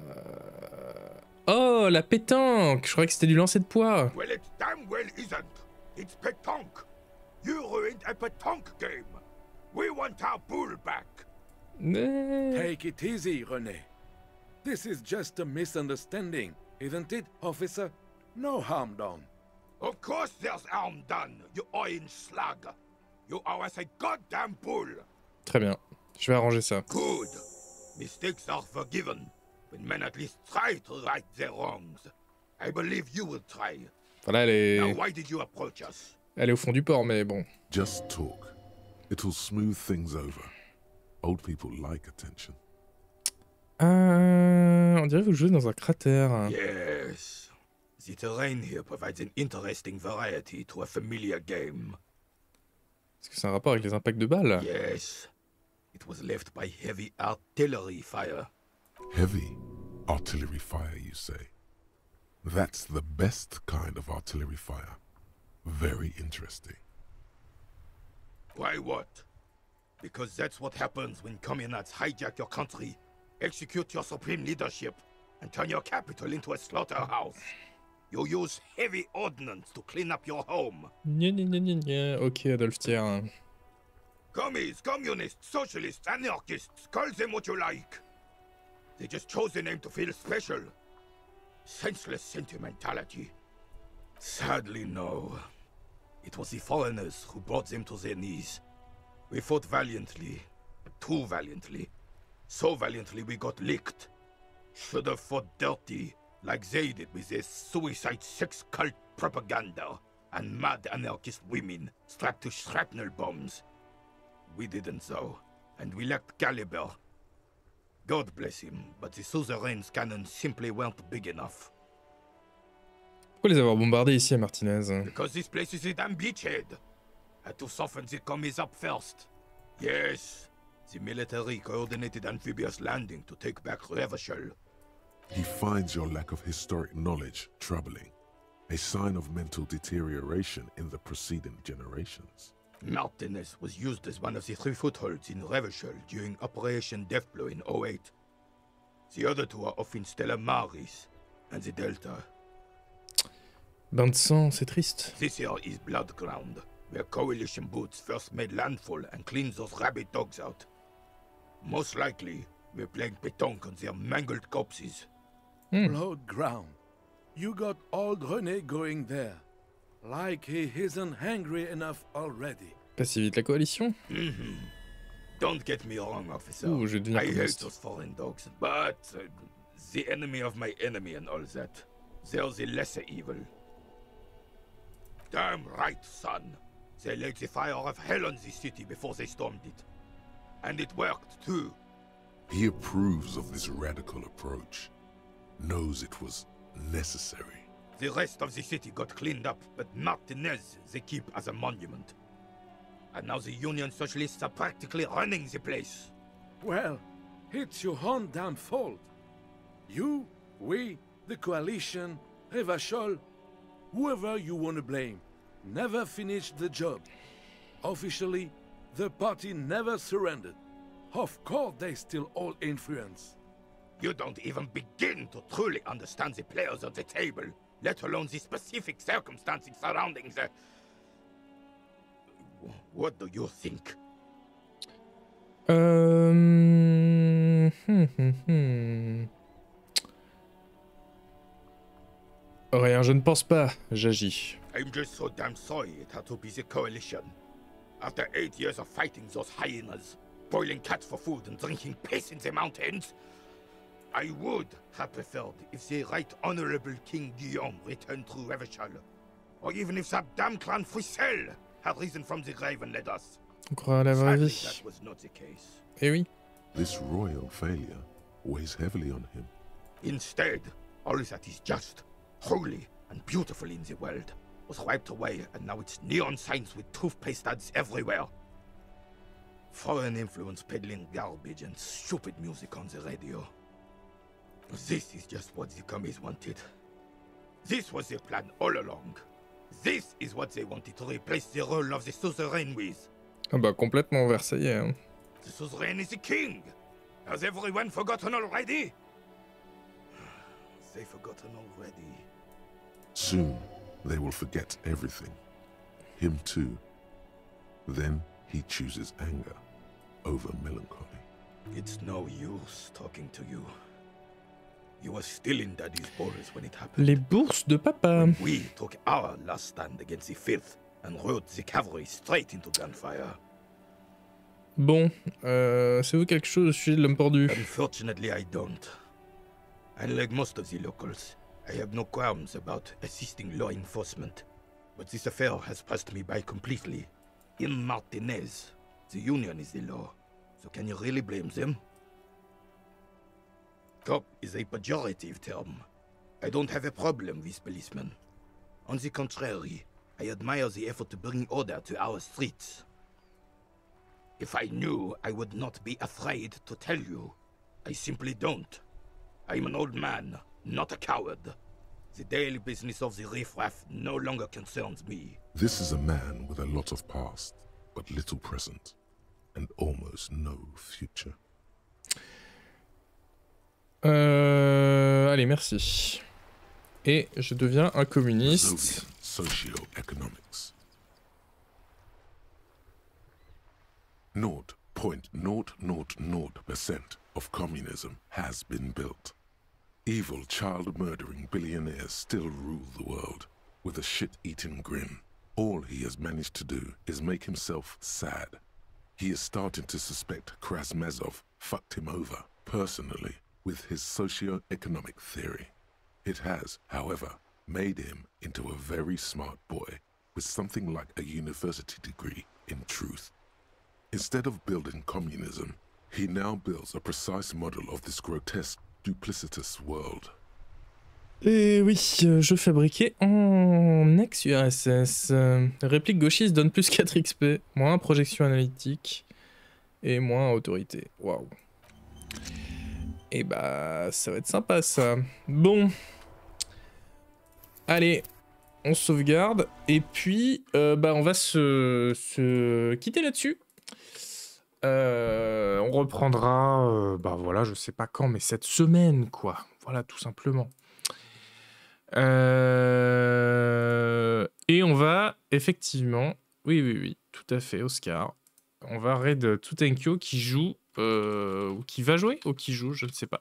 Oh, la pétanque Je croyais que c'était du lancer de poids. Well, it damn well isn't. It's pétanque. You ruined a pétanque game. We want our bull back. Take it easy, René. This is just a misunderstanding, isn't it, officer? No harm done. Of course there's harm done, you orange slug. You owe us a goddamn bull. Très bien. Je vais arranger ça. Good. Mistakes are forgiven. when men at least try to right their wrongs. I believe you will try. Voilà, elle Now, est, why did you approach us? elle est au fond du port, mais bon. Just talk. It'll smooth things over. Old people like attention. Euh, on dirait que vous jouez dans un cratère. Yes. The terrain here provides an interesting variety to a familiar game. Est-ce que c'est un rapport avec les impacts de balles? Yes. It was left by heavy artillery fire. Heavy artillery fire, you say? That's the best kind of artillery fire. Very interesting. Why what? Because that's what happens when communards hijack your country, execute your supreme leadership, and turn your capital into a slaughterhouse. You use heavy ordnance to clean up your home. Gna, gna, gna, gna, Commies, communists, socialists, anarchists, call them what you like. They just chose the name to feel special. Senseless sentimentality. Sadly, no. It was the foreigners who brought them to their knees. We fought valiantly, too valiantly. So valiantly we got licked. Should have fought dirty, like they did with their suicide sex cult propaganda and mad anarchist women strapped to shrapnel bombs. We didn't though, and we lacked caliber. God bless him, but the suzerain's cannons simply weren't big enough. Pourquoi les avoir bombardés ici à Martinez Because this place is a damn beachhead. Had to soften the commies up first. Yes, the military coordinated amphibious landing to take back Revachol. He finds your lack of historic knowledge troubling, a sign of mental deterioration in the preceding generations. Martinez was used as one of the three footholds in Revachol during Operation Deathblow in 08. The other two are off in Stella Maris and the Delta. Bain de sang, c'est triste. This here is Blood Ground, where coalition boots first made landfall and cleaned those rabid dogs out. Most likely, we're playing pétanque on their mangled corpses. Hmm. Blood ground. You got old Rene going there. Like he isn't hungry enough already. Pas si vite la coalition Mhm. Don't get me wrong, officer. Ouh, je I hate communiste. those foreign dogs, but uh, the enemy of my enemy and all that. They're the lesser evil. Damn right, son. They laid the fire of hell on the city before they stormed it. And it worked, too. He approves of this radical approach, knows it was necessary. The rest of the city got cleaned up, but Martinez they keep as a monument. And now the Union Socialists are practically running the place. Well, it's your own damn fault. You, we, the coalition, Revachol, whoever you want to blame, never finished the job. Officially, the party never surrendered. Of course, they still all influence. You don't even begin to truly understand the players at the table, let alone the specific circumstances surrounding the. What do you think? Euh... hum, hum, hum. Rien, je ne pense pas, j'agis. I'm just so damn sorry it had to be the coalition. After eight years of fighting those hyenas, boiling cats for food and drinking piss in the mountains, I would have preferred if the right honorable King Guillaume returned through Revachol. Or even if that damn clan Frisel had risen from the grave and led us. On croit à la vraie Sadly, vie. that was not the case. Eh oui. This royal failure weighs heavily on him. Instead, all that is just, holy, and beautiful in the world was wiped away, and now it's neon signs with toothpaste ads everywhere. Foreign influence peddling garbage and stupid music on the radio. This is just what the commies wanted. This was their plan all along. This is what they wanted to replace the role of the suzerain with. Ah bah complètement vert, ça y est. hein. The suzerain is the king. Has everyone forgotten already? They've forgotten already. Soon, they will forget everything. Him too. Then he chooses anger over melancholy. It's no use talking to you. You were still in Daddy's borders when it happened. Les bourses de papa. We took our last stand against the filth and rode the cavalry straight into gunfire. Bon, euh, c'est vous quelque chose au sujet de l'homme pendu Unfortunately, I don't. Unlike most of the locals, I have no qualms about assisting law enforcement. But this affair has passed me by completely. In Martinez, the Union is the law. So can you really blame them? Cop is a pejorative term. I don't have a problem with policemen. On the contrary, I admire the effort to bring order to our streets. If I knew, I would not be afraid to tell you. I simply don't. I'm an old man, not a coward. The daily business of the riffraff no longer concerns me. This is a man with a lot of past, but little present, and almost no future. Euh, allez, merci. Et je deviens un communiste. Zodian Socio-economics. 0.000% of communism has been built. Evil child murdering billionaires still rule the world with a shit eating grin. All he has managed to do is make himself sad. He is starting to suspect Krasmazov fucked him over personally with his socio-economic theory. It has, however, made him into a very smart boy with something like a university degree in truth. Instead of building communism, he now builds a precise model of this grotesque, duplicitous world. Et oui, euh, je fabriquais en ex-URSS. Euh, réplique gauchiste donne plus 4 XP, moins projection analytique et moins autorité. Waouh. Et bah, ça va être sympa ça. Bon. Allez, on sauvegarde. Et puis, euh, bah, on va se, quitter là-dessus. Euh, on reprendra, euh, bah voilà, je sais pas quand, mais cette semaine, quoi. Voilà, tout simplement. Et on va effectivement, oui, oui, oui, tout à fait, Oscar. On va raid Tutenkyo qui joue, euh, ou qui va jouer, ou qui joue, je ne sais pas.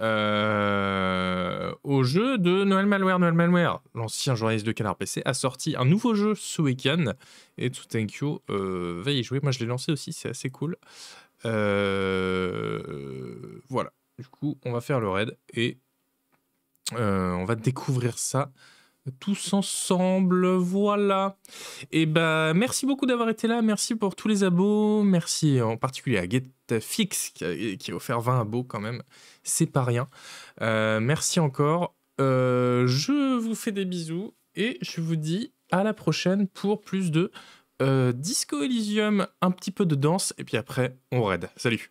Euh, au jeu de Noël Malware. Noël Malware, l'ancien journaliste de Canard PC, a sorti un nouveau jeu ce week-end. Et Tutenkyo euh, va y jouer. Moi, je l'ai lancé aussi, c'est assez cool. Euh, voilà. Du coup, on va faire le raid et on va découvrir ça tous ensemble. Voilà. Et ben, merci beaucoup d'avoir été là. Merci pour tous les abos. Merci en particulier à GetFix qui a, qui a offert 20 abos quand même. C'est pas rien. Euh, merci encore. Euh, je vous fais des bisous et je vous dis à la prochaine pour plus de euh, Disco Elysium, un petit peu de danse et puis après on raid. Salut.